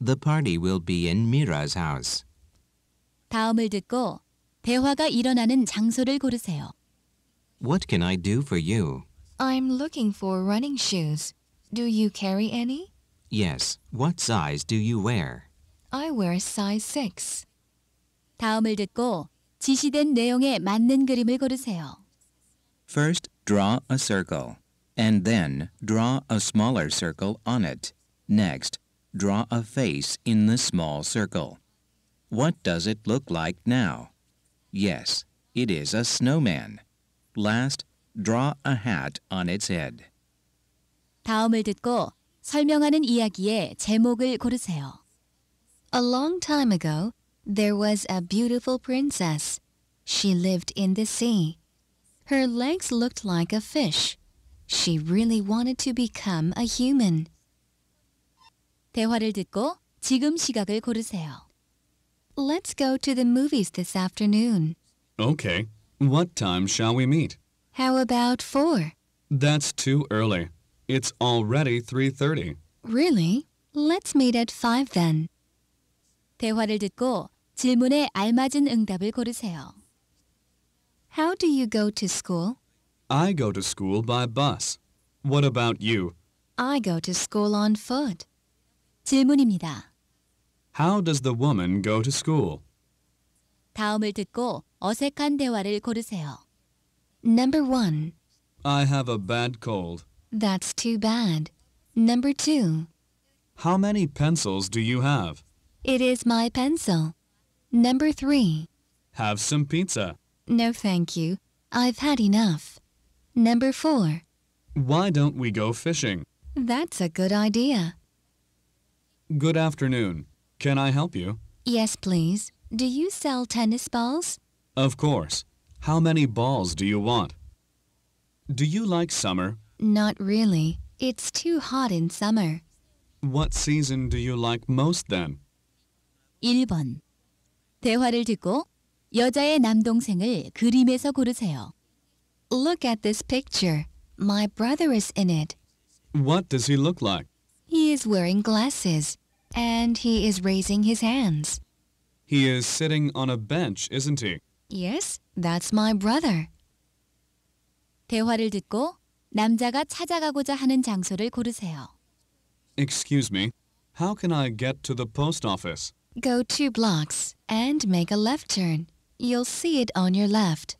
The party will be in Mira's house. 다음을 듣고 대화가 일어나는 장소를 고르세요. What can I do for you? I'm looking for running shoes. Do you carry any? Yes. What size do you wear? I wear size 6. 다음을 듣고 지시된 내용에 맞는 그림을 고르세요. First, draw a circle. And then, draw a smaller circle on it. Next, draw a face in the small circle. What does it look like now? Yes, it is a snowman. Last, draw a hat on its head. 다음을 듣고 설명하는 이야기의 제목을 고르세요. A long time ago, there was a beautiful princess. She lived in the sea. Her legs looked like a fish. She really wanted to become a human. 대화를 듣고 지금 시각을 고르세요. Let's go to the movies this afternoon. Okay. What time shall we meet? How about 4? That's too early. It's already 3:30. Really? Let's meet at 5 then. 대화를 듣고 질문에 알맞은 응답을 고르세요. How do you go to school? I go to school by bus. What about you? I go to school on foot. 질문입니다. How does the woman go to school? 다음을 듣고 어색한 대화를 고르세요. Number 1. I have a bad cold. That's too bad. Number 2. How many pencils do you have? It is my pencil. Number 3. Have some pizza. No thank you. I've had enough. Number 4. Why don't we go fishing? That's a good idea. Good afternoon. Can I help you? Yes, please. Do you sell tennis balls? Of course. How many balls do you want? Do you like summer? Not really. It's too hot in summer. What season do you like most then? 1번. 대화를 듣고 여자의 남동생을 그림에서 고르세요. Look at this picture. My brother is in it. What does he look like? He is wearing glasses. And he is raising his hands. He is sitting on a bench, isn't he? Yes, that's my brother. 대화를 듣고 남자가 찾아가고자 하는 장소를 고르세요. Excuse me. How can I get to the post office? Go two blocks and make a left turn. You'll see it on your left.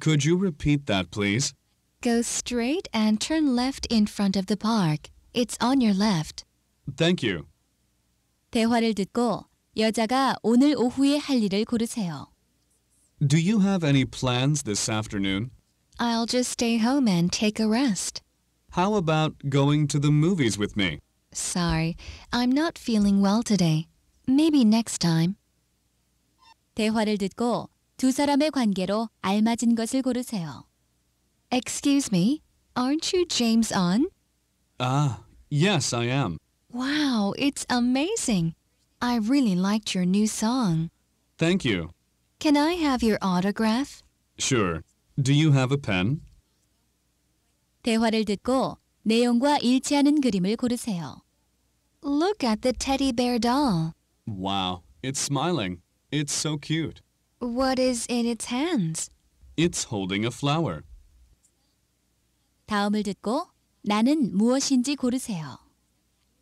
Could you repeat that, please? Go straight and turn left in front of the park. It's on your left. Thank you. 대화를 듣고 여자가 오늘 오후에 할 일을 고르세요. Do you have any plans this afternoon? I'll just stay home and take a rest. How about going to the movies with me? Sorry, I'm not feeling well today. Maybe next time. 대화를 듣고 두 사람의 관계로 알맞은 것을 고르세요. Excuse me, aren't you James On? Ah, yes, I am. Wow, it's amazing. I really liked your new song. Thank you. Can I have your autograph? Sure. Do you have a pen? 대화를 듣고 내용과 일치하는 그림을 고르세요. Look at the teddy bear doll. Wow, it's smiling. It's so cute. What is in its hands? It's holding a flower. 다음을 듣고 나는 무엇인지 고르세요.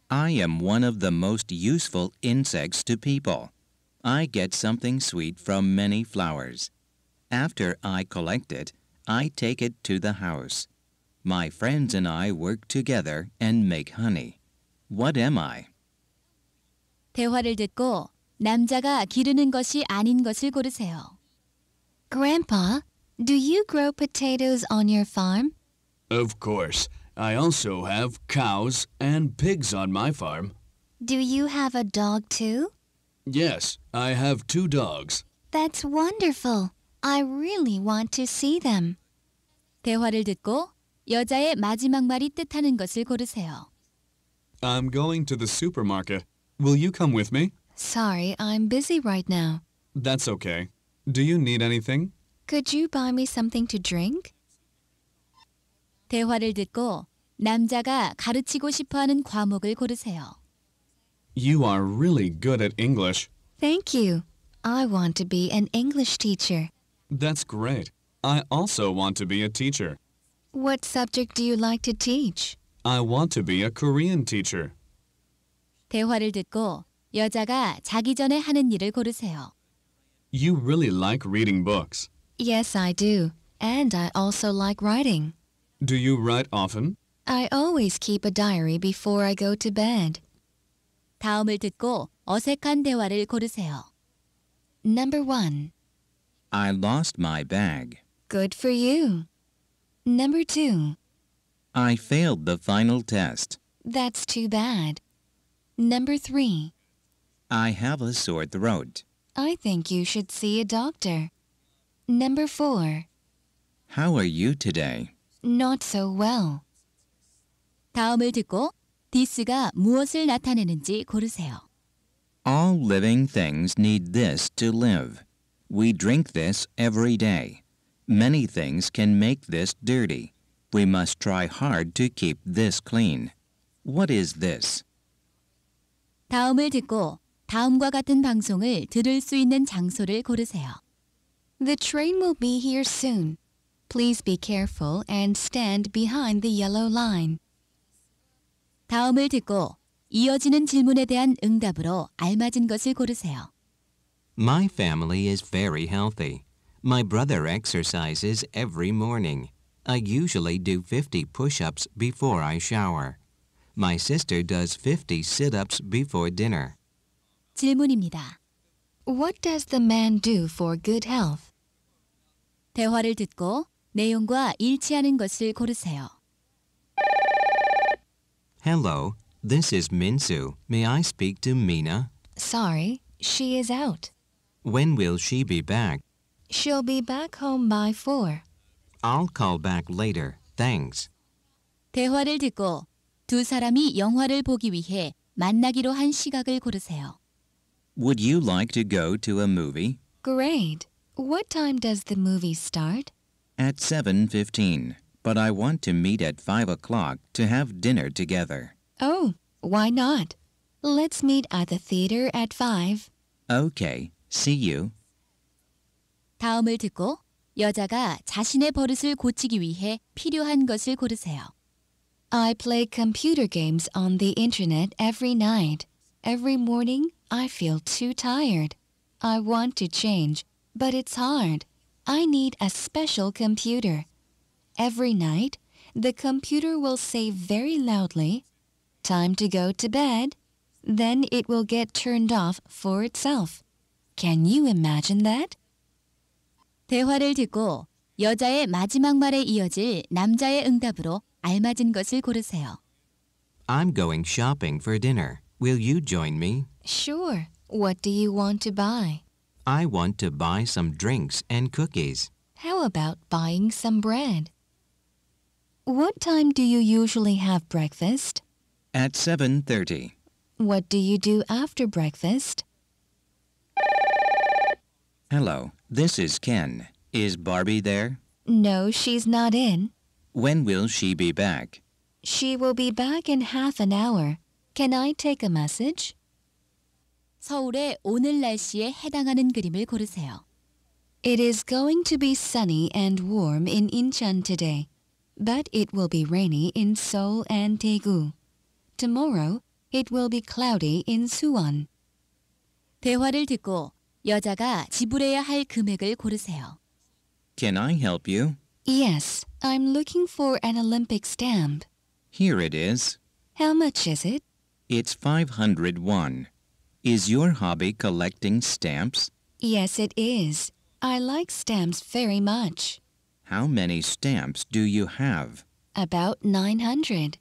I am one of the most useful insects to people. I get something sweet from many flowers. After I collect it, I take it to the house. My friends and I work together and make honey. What am I? 대화를 듣고 남자가 기르는 것이 아닌 것을 고르세요. Grandpa, do you grow potatoes on your farm? Of course. I also have cows and pigs on my farm. Do you have a dog too? Yes, I have two dogs. That's wonderful. I really want to see them. 대화를 듣고 여자의 마지막 말이 뜻하는 것을 고르세요. I'm going to the supermarket. Will you come with me? Sorry, I'm busy right now. That's okay. Do you need anything? Could you buy me something to drink? 대화를 듣고 남자가 가르치고 싶어하는 과목을 고르세요. You are really good at English. Thank you. I want to be an English teacher. That's great. I also want to be a teacher. What subject do you like to teach? I want to be a Korean teacher. 대화를 듣고 여자가 자기 전에 하는 일을 고르세요. You really like reading books. Yes, I do. And I also like writing. Do you write often? I always keep a diary before I go to bed. 다음을 듣고 어색한 대화를 고르세요. Number one. I lost my bag. Good for you. Number two. I failed the final test. That's too bad. Number three. I have a sore throat. I think you should see a doctor. Number four. How are you today? Not so well. 다음을 듣고 디스가 무엇을 나타내는지 고르세요. All living things need this to live. We drink this every day. Many things can make this dirty. We must try hard to keep this clean. What is this? 다음을 듣고 다음과 같은 방송을 들을 수 있는 장소를 고르세요. The train will be here soon. Please be careful and stand behind the yellow line. 다음을 듣고 이어지는 질문에 대한 응답으로 알맞은 것을 고르세요. My family is very healthy. My brother exercises every morning. I usually do 50 push ups before I shower. My sister does 50 sit ups before dinner. 질문입니다. What does the man do for good health? 대화를 듣고 내용과 일치하는 것을 고르세요. Hello, this is Minsu. May I speak to Mina? Sorry, she is out. When will she be back? She'll be back home by four. I'll call back later. Thanks. 대화를 듣고 두 사람이 영화를 보기 위해 만나기로 한 시각을 고르세요. Would you like to go to a movie? Great. What time does the movie start? At 7.15. But I want to meet at 5 o'clock to have dinner together. Oh, why not? Let's meet at the theater at five. Okay. See you. 다음을 듣고 여자가 자신의 버릇을 고치기 위해 필요한 것을 고르세요. I play computer games on the internet every night. Every morning, I feel too tired. I want to change, but it's hard. I need a special computer. Every night, the computer will say very loudly, Time to go to bed. Then it will get turned off for itself. Can you imagine that? 대화를 듣고 여자의 마지막 말에 이어질 남자의 응답으로 알맞은 것을 고르세요. I'm going shopping for dinner. Will you join me? Sure. What do you want to buy? I want to buy some drinks and cookies. How about buying some bread? What time do you usually have breakfast? At 7:30. What do you do after breakfast? Hello, this is Ken. Is Barbie there? No, she's not in. When will she be back? She will be back in half an hour. Can I take a message? 서울의 오늘 날씨에 해당하는 그림을 고르세요. It is going to be sunny and warm in Incheon today, but it will be rainy in Seoul and Daegu. Tomorrow, it will be cloudy in Suwon. 대화를 듣고 여자가 지불해야 할 금액을 고르세요. Can I help you? Yes, I'm looking for an Olympic stamp. Here it is. How much is it? It's 501. Is your hobby collecting stamps? Yes, it is. I like stamps very much. How many stamps do you have? About 900.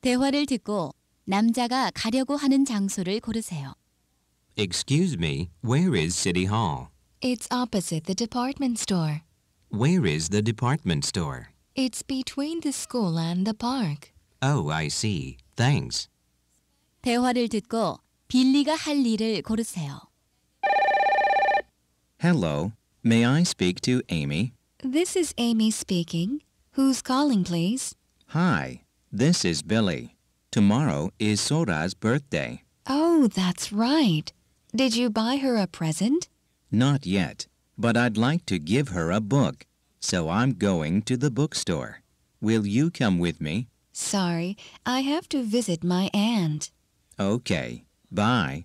대화를 듣고 남자가 가려고 하는 장소를 고르세요. Excuse me, where is City Hall? It's opposite the department store. Where is the department store? It's between the school and the park. Oh, I see. Thanks. 대화를 듣고 빌리가 할 일을 고르세요. Hello, may I speak to Amy? This is Amy speaking. Who's calling, please? Hi, this is Billy. Tomorrow is Sora's birthday. Oh, that's right. Did you buy her a present? Not yet, but I'd like to give her a book, so I'm going to the bookstore. Will you come with me? Sorry, I have to visit my aunt. Okay, bye.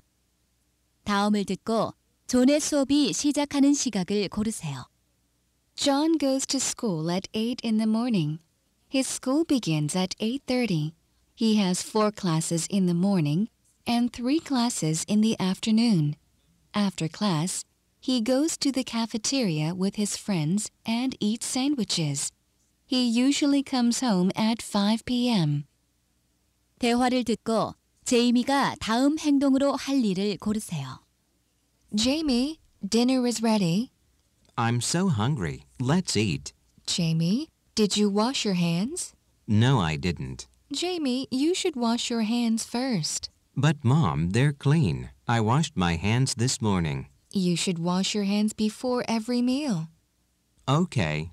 다음을 듣고 존의 수업이 시작하는 시각을 고르세요. John goes to school at 8 in the morning. His school begins at 8:30. He has 4 classes in the morning and 3 classes in the afternoon. After class, he goes to the cafeteria with his friends and eats sandwiches. He usually comes home at 5 p.m. 대화를 듣고 제이미가 다음 행동으로 할 일을 고르세요. Jamie, dinner is ready. I'm so hungry. Let's eat. Jamie, did you wash your hands? No, I didn't. Jamie, you should wash your hands first. But, Mom, they're clean. I washed my hands this morning. You should wash your hands before every meal. Okay.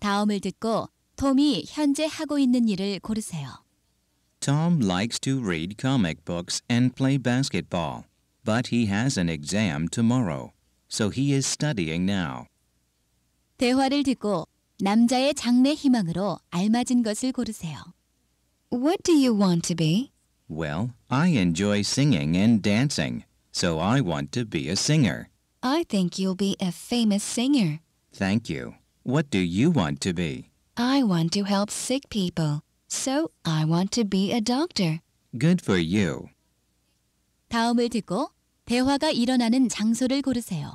다음을 듣고 톰이 현재 하고 있는 일을 고르세요. Tom likes to read comic books and play basketball, but he has an exam tomorrow, so he is studying now. 대화를 듣고 남자의 장래 희망으로 알맞은 것을 고르세요. What do you want to be? Well, I enjoy singing and dancing, so I want to be a singer. I think you'll be a famous singer. Thank you. What do you want to be? I want to help sick people, so I want to be a doctor. Good for you. 다음을 듣고 대화가 일어나는 장소를 고르세요.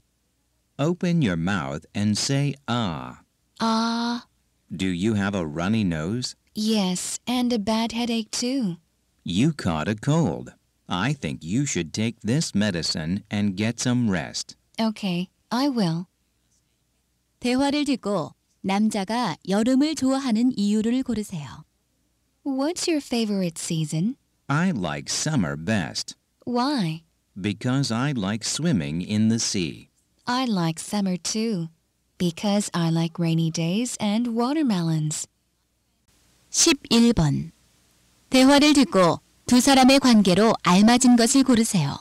Open your mouth and say ah. Ah, Do you have a runny nose? yes, and a bad headache too. You caught a cold. I think you should take this medicine and get some rest. Okay, I will. 대화를 듣고 남자가 여름을 좋아하는 이유를 고르세요. What's your favorite season? I like summer best Why? because I like swimming in the sea. I like summer too, because I like rainy days and watermelons. 11번. 대화를 듣고 두 사람의 관계로 알맞은 것을 고르세요.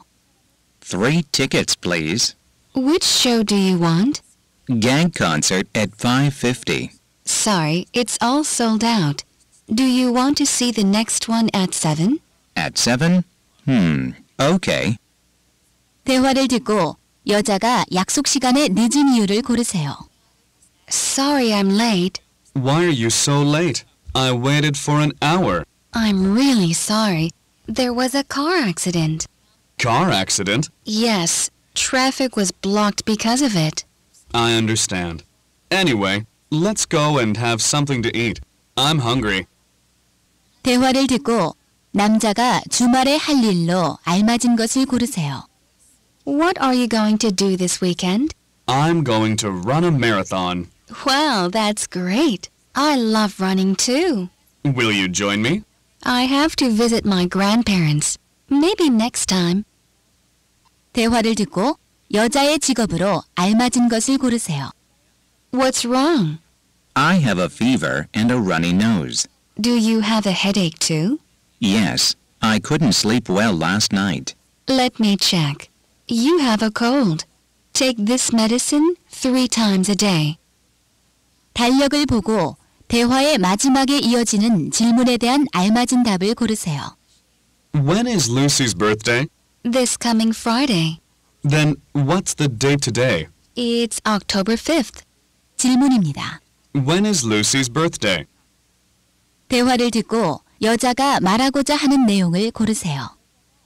Three tickets, please. Which show do you want? Gag concert at 5:50. Sorry, it's all sold out. Do you want to see the next one at 7? At 7? Hmm. Okay. 대화를 듣고 여자가 약속 시간에 늦은 이유를 고르세요. Sorry I'm late. Why are you so late? I waited for an hour. I'm really sorry. There was a car accident. Car accident? Yes, traffic was blocked because of it. I understand. Anyway, let's go and have something to eat. I'm hungry. 대화를 듣고 남자가 주말에 할 일로 알맞은 것을 고르세요. What are you going to do this weekend? I'm going to run a marathon. Wow, that's great. I love running too. Will you join me? I have to visit my grandparents. Maybe next time. 대화를 듣고 여자의 직업으로 알맞은 것을 고르세요. What's wrong? I have a fever and a runny nose. Do you have a headache too? Yes, I couldn't sleep well last night. Let me check. You have a cold. Take this medicine three times a day. 달력을 보고 대화의 마지막에 이어지는 질문에 대한 알맞은 답을 고르세요. When is Lucy's birthday? This coming Friday. Then what's the date today? It's October 5th. 질문입니다. When is Lucy's birthday? 대화를 듣고 여자가 말하고자 하는 내용을 고르세요.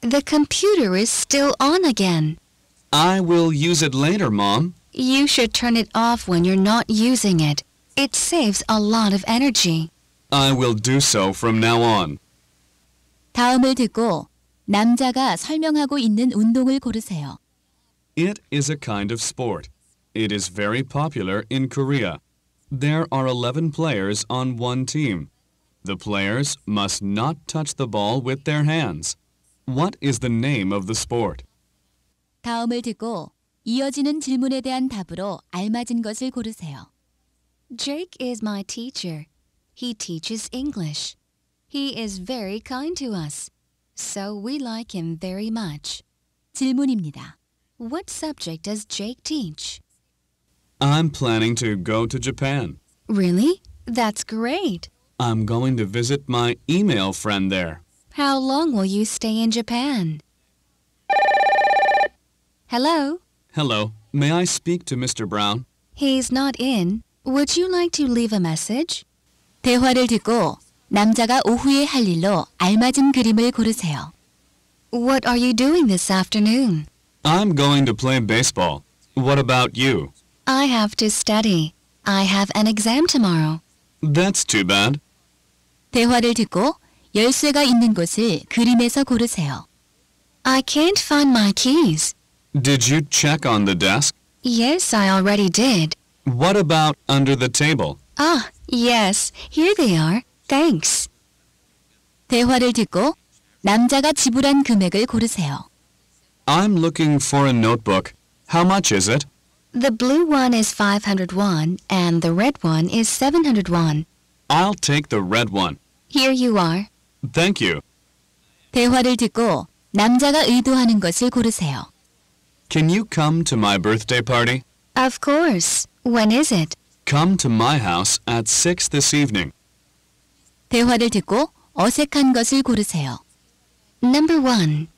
The computer is still on again. I will use it later, Mom. You should turn it off when you're not using it. It saves a lot of energy. I will do so from now on. 다음을 듣고 남자가 설명하고 있는 운동을 고르세요. It is a kind of sport. It is very popular in Korea. There are 11 players on one team. The players must not touch the ball with their hands. What is the name of the sport? 다음을 듣고 이어지는 질문에 대한 답으로 알맞은 것을 고르세요. Jake is my teacher. He teaches English. He is very kind to us. So we like him very much. 질문입니다. What subject does Jake teach? I'm planning to go to Japan. Really? That's great. I'm going to visit my email friend there. How long will you stay in Japan? Hello? Hello, may I speak to Mr. Brown? He's not in. Would you like to leave a message? 대화를 듣고 남자가 오후에 할 일로 알맞은 그림을 고르세요. What are you doing this afternoon? I'm going to play baseball. What about you? I have to study. I have an exam tomorrow. That's too bad. 대화를 듣고 열쇠가 있는 곳을 그림에서 고르세요. I can't find my keys. Did you check on the desk? Yes, I already did. What about under the table? Ah, yes, here they are. Thanks. 대화를 듣고 남자가 지불한 금액을 고르세요. I'm looking for a notebook. How much is it? The blue one is 500 won and the red one is 700 won. I'll take the red one. Here you are. Thank you. 대화를 듣고 남자가 의도하는 것을 고르세요. Can you come to my birthday party? Of course. When is it? Come to my house at 6 this evening. 대화를 듣고 어색한 것을 고르세요. Number one.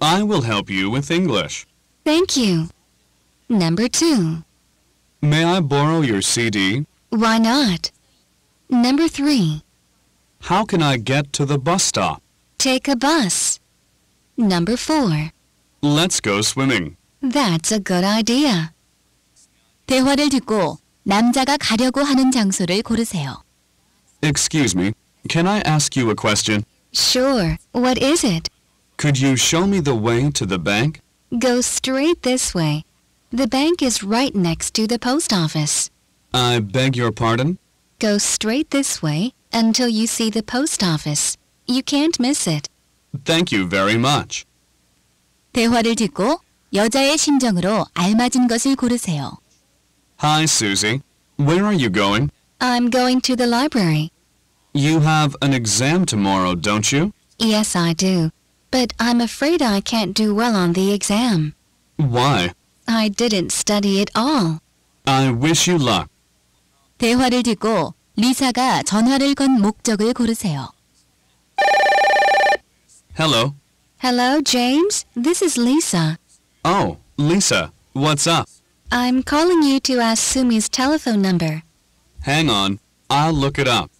I will help you with English. Thank you. Number two. May I borrow your CD? Why not? Number three. How can I get to the bus stop? Take a bus. Number four. Let's go swimming. That's a good idea. 대화를 듣고 남자가 가려고 하는 장소를 고르세요. Excuse me, can I ask you a question? Sure. What is it? Could you show me the way to the bank? Go straight this way. The bank is right next to the post office. I beg your pardon? Go straight this way until you see the post office. You can't miss it. Thank you very much. 대화를 듣고 여자의 심정으로 알맞은 것을 고르세요. Hi, Susie. Where are you going? I'm going to the library. You have an exam tomorrow, don't you? Yes, I do. But I'm afraid I can't do well on the exam. Why? I didn't study at all. I wish you luck. 대화를 듣고 리사가 전화를 건 목적을 고르세요. Hello. Hello, James. This is Lisa. Oh, Lisa, what's up? I'm calling you to ask Sumi's telephone number. Hang on. I'll look it up.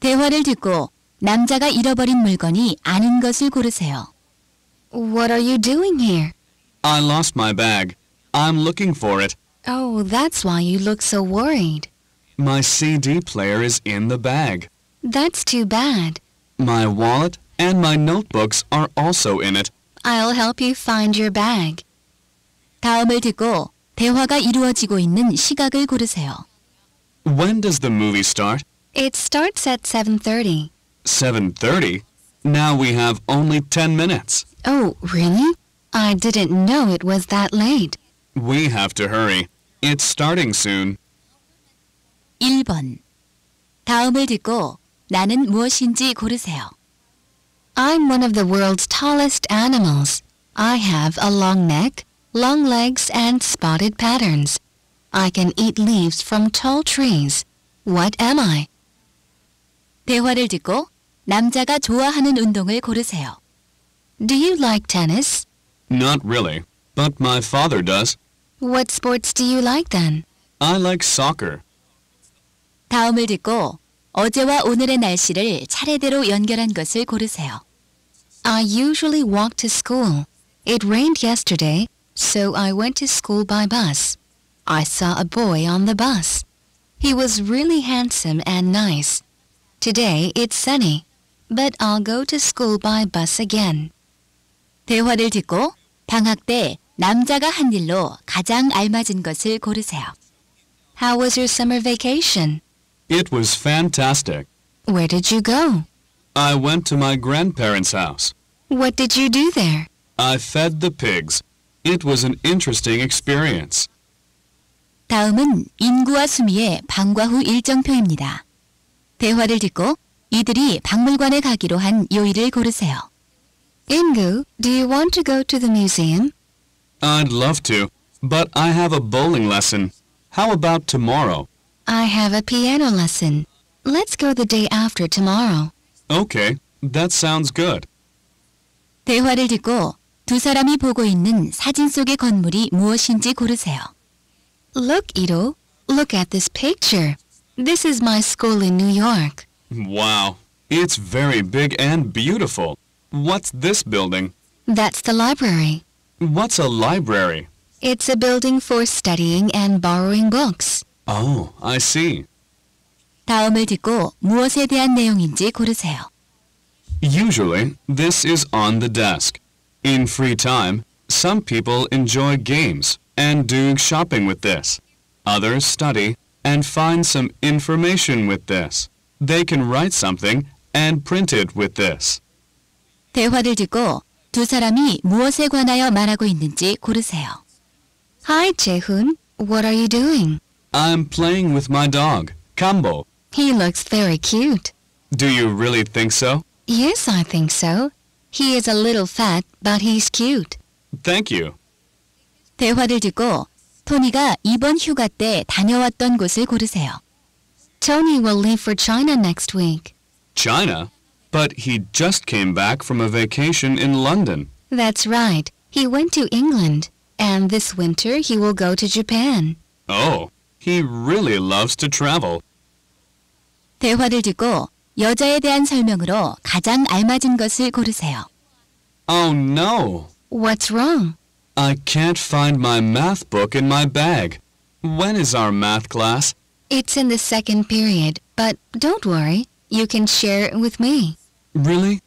대화를 듣고 남자가 잃어버린 물건이 아닌 것을 고르세요. What are you doing here? I lost my bag. I'm looking for it. Oh, that's why you look so worried. My CD player is in the bag. That's too bad. My wallet and my notebooks are also in it. I'll help you find your bag. 다음을 듣고 대화가 이루어지고 있는 시각을 고르세요. When does the movie start? It starts at 7.30. 7.30? Now we have only 10 minutes. Oh, really? I didn't know it was that late. We have to hurry. It's starting soon. 1번. 다음을 듣고 나는 무엇인지 고르세요. I'm one of the world's tallest animals. I have a long neck, long legs, and spotted patterns. I can eat leaves from tall trees. What am I? 대화를 듣고 남자가 좋아하는 운동을 고르세요. Do you like tennis? Not really, but my father does. What sports do you like then? I like soccer. 다음을 듣고 어제와 오늘의 날씨를 차례대로 연결한 것을 고르세요. I usually walk to school. It rained yesterday, so I went to school by bus. I saw a boy on the bus. He was really handsome and nice. Today it's sunny, but I'll go to school by bus again. 대화를 듣고 방학 때 남자가 한 일로 가장 알맞은 것을 고르세요. How was your summer vacation? It was fantastic. Where did you go? I went to my grandparents' house. What did you do there? I fed the pigs. It was an interesting experience. 다음은 인구와 수미의 방과 후 일정표입니다. 대화를 듣고 이들이 박물관에 가기로 한 요일을 고르세요. Ingu, do you want to go to the museum? I'd love to, but I have a bowling lesson. How about tomorrow? I have a piano lesson. Let's go the day after tomorrow. Okay, that sounds good. 대화를 듣고 두 사람이 보고 있는 사진 속의 건물이 무엇인지 고르세요. Look, Ito. Look at this picture. This is my school in New York. Wow, it's very big and beautiful. What's this building? That's the library. What's a library? It's a building for studying and borrowing books. Oh, I see. 다음을 듣고 무엇에 대한 내용인지 고르세요. Usually, this is on the desk. In free time, some people enjoy games and do shopping with this. Others study and find some information with this. They can write something and print it with this. 대화를 듣고 두 사람이 무엇에 관하여 말하고 있는지 고르세요. Hi, Jaehoon. What are you doing? I'm playing with my dog, Kambo. He looks very cute. Do you really think so? Yes, I think so. He is a little fat, but he's cute. Thank you. 대화를 듣고 토니가 이번 휴가 때 다녀왔던 곳을 고르세요. Tony will leave for China next week. China? But he just came back from a vacation in London. That's right. He went to England. And this winter he will go to Japan. Oh, he really loves to travel. 대화를 듣고 여자에 대한 설명으로 가장 알맞은 것을 고르세요. Oh no! What's wrong? I can't find my math book in my bag. When is our math class? It's in the second period, but don't worry. You can share it with me. Really?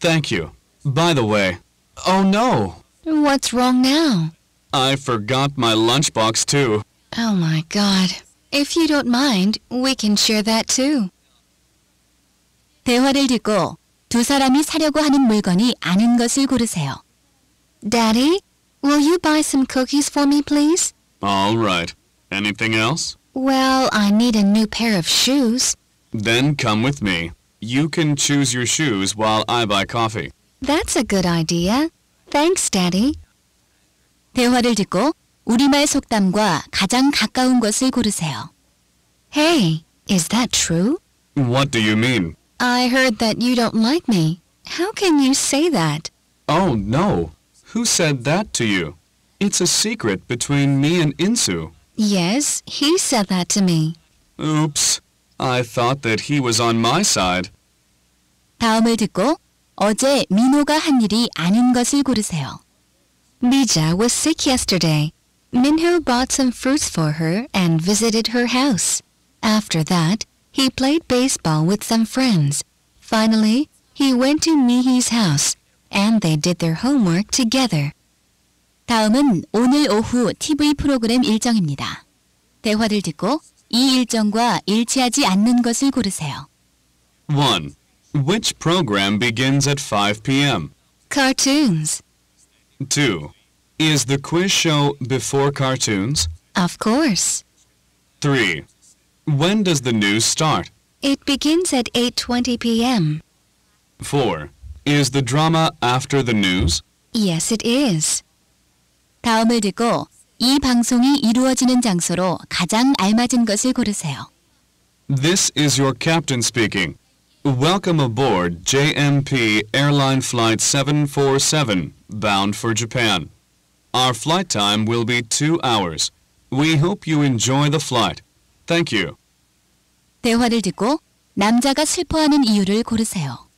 Thank you. By the way, oh no! What's wrong now? I forgot my lunchbox too. Oh my god. If you don't mind, we can share that too. 대화를 듣고 두 사람이 사려고 하는 물건이 아닌 것을 고르세요. Daddy, will you buy some cookies for me, please? All right. Anything else? Well, I need a new pair of shoes. Then come with me. You can choose your shoes while I buy coffee. That's a good idea. Thanks, Daddy. 대화를 듣고 우리말 속담과 가장 가까운 것을 고르세요. Hey, is that true? What do you mean? I heard that you don't like me. How can you say that? Oh no. Who said that to you? It's a secret between me and Insu. Yes, he said that to me. Oops. I thought that he was on my side. 다음을 듣고 어제 민호가 한 일이 아닌 것을 고르세요. Mija was sick yesterday. Minho bought some fruits for her and visited her house. After that, he played baseball with some friends. Finally, he went to Mihi's house and they did their homework together. 다음은 오늘 오후 TV 프로그램 일정입니다. 대화를 듣고 이 일정과 일치하지 않는 것을 고르세요. 1. Which program begins at 5 p.m.? Cartoons. 2. Is the quiz show before cartoons? Of course. 3. When does the news start? It begins at 8.20 p.m. 4. Is the drama after the news? Yes, it is. 다음을 듣고 이 방송이 이루어지는 장소로 가장 알맞은 것을 고르세요. This is your captain speaking. Welcome aboard JMP Airline Flight 747, bound for Japan. Our flight time will be two hours. We hope you enjoy the flight. Thank you. 대화를 듣고 남자가 슬퍼하는 이유를 고르세요.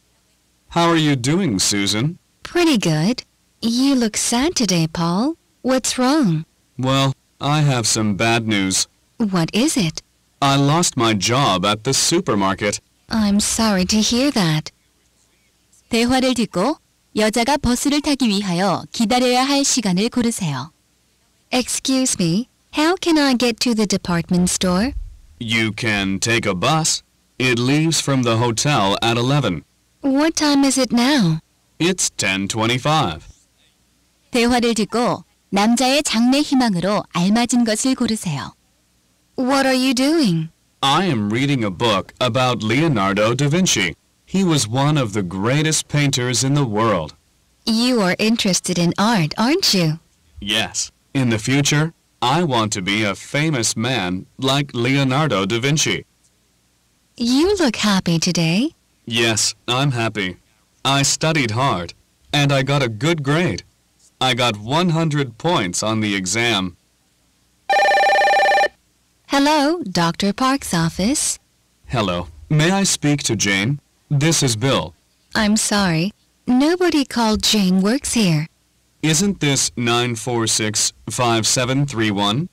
How are you doing, Susan? Pretty good. You look sad today, Paul. What's wrong? Well, I have some bad news. What is it? I lost my job at the supermarket. I'm sorry to hear that. 대화를 듣고 여자가 버스를 타기 위하여 기다려야 할 시간을 고르세요. Excuse me, how can I get to the department store? You can take a bus. It leaves from the hotel at 11. What time is it now? It's 1025. 대화를 듣고 남자의 장래 희망으로 알맞은 것을 고르세요. What are you doing? I am reading a book about Leonardo da Vinci. He was one of the greatest painters in the world. You are interested in art, aren't you? Yes, in the future, I want to be a famous man like Leonardo da Vinci. You look happy today. Yes, I'm happy. I studied hard, and I got a good grade. I got 100 points on the exam. Hello, Dr. Park's office. Hello, may I speak to Jane? This is Bill. I'm sorry. Nobody called Jane works here. Isn't this 946-5731?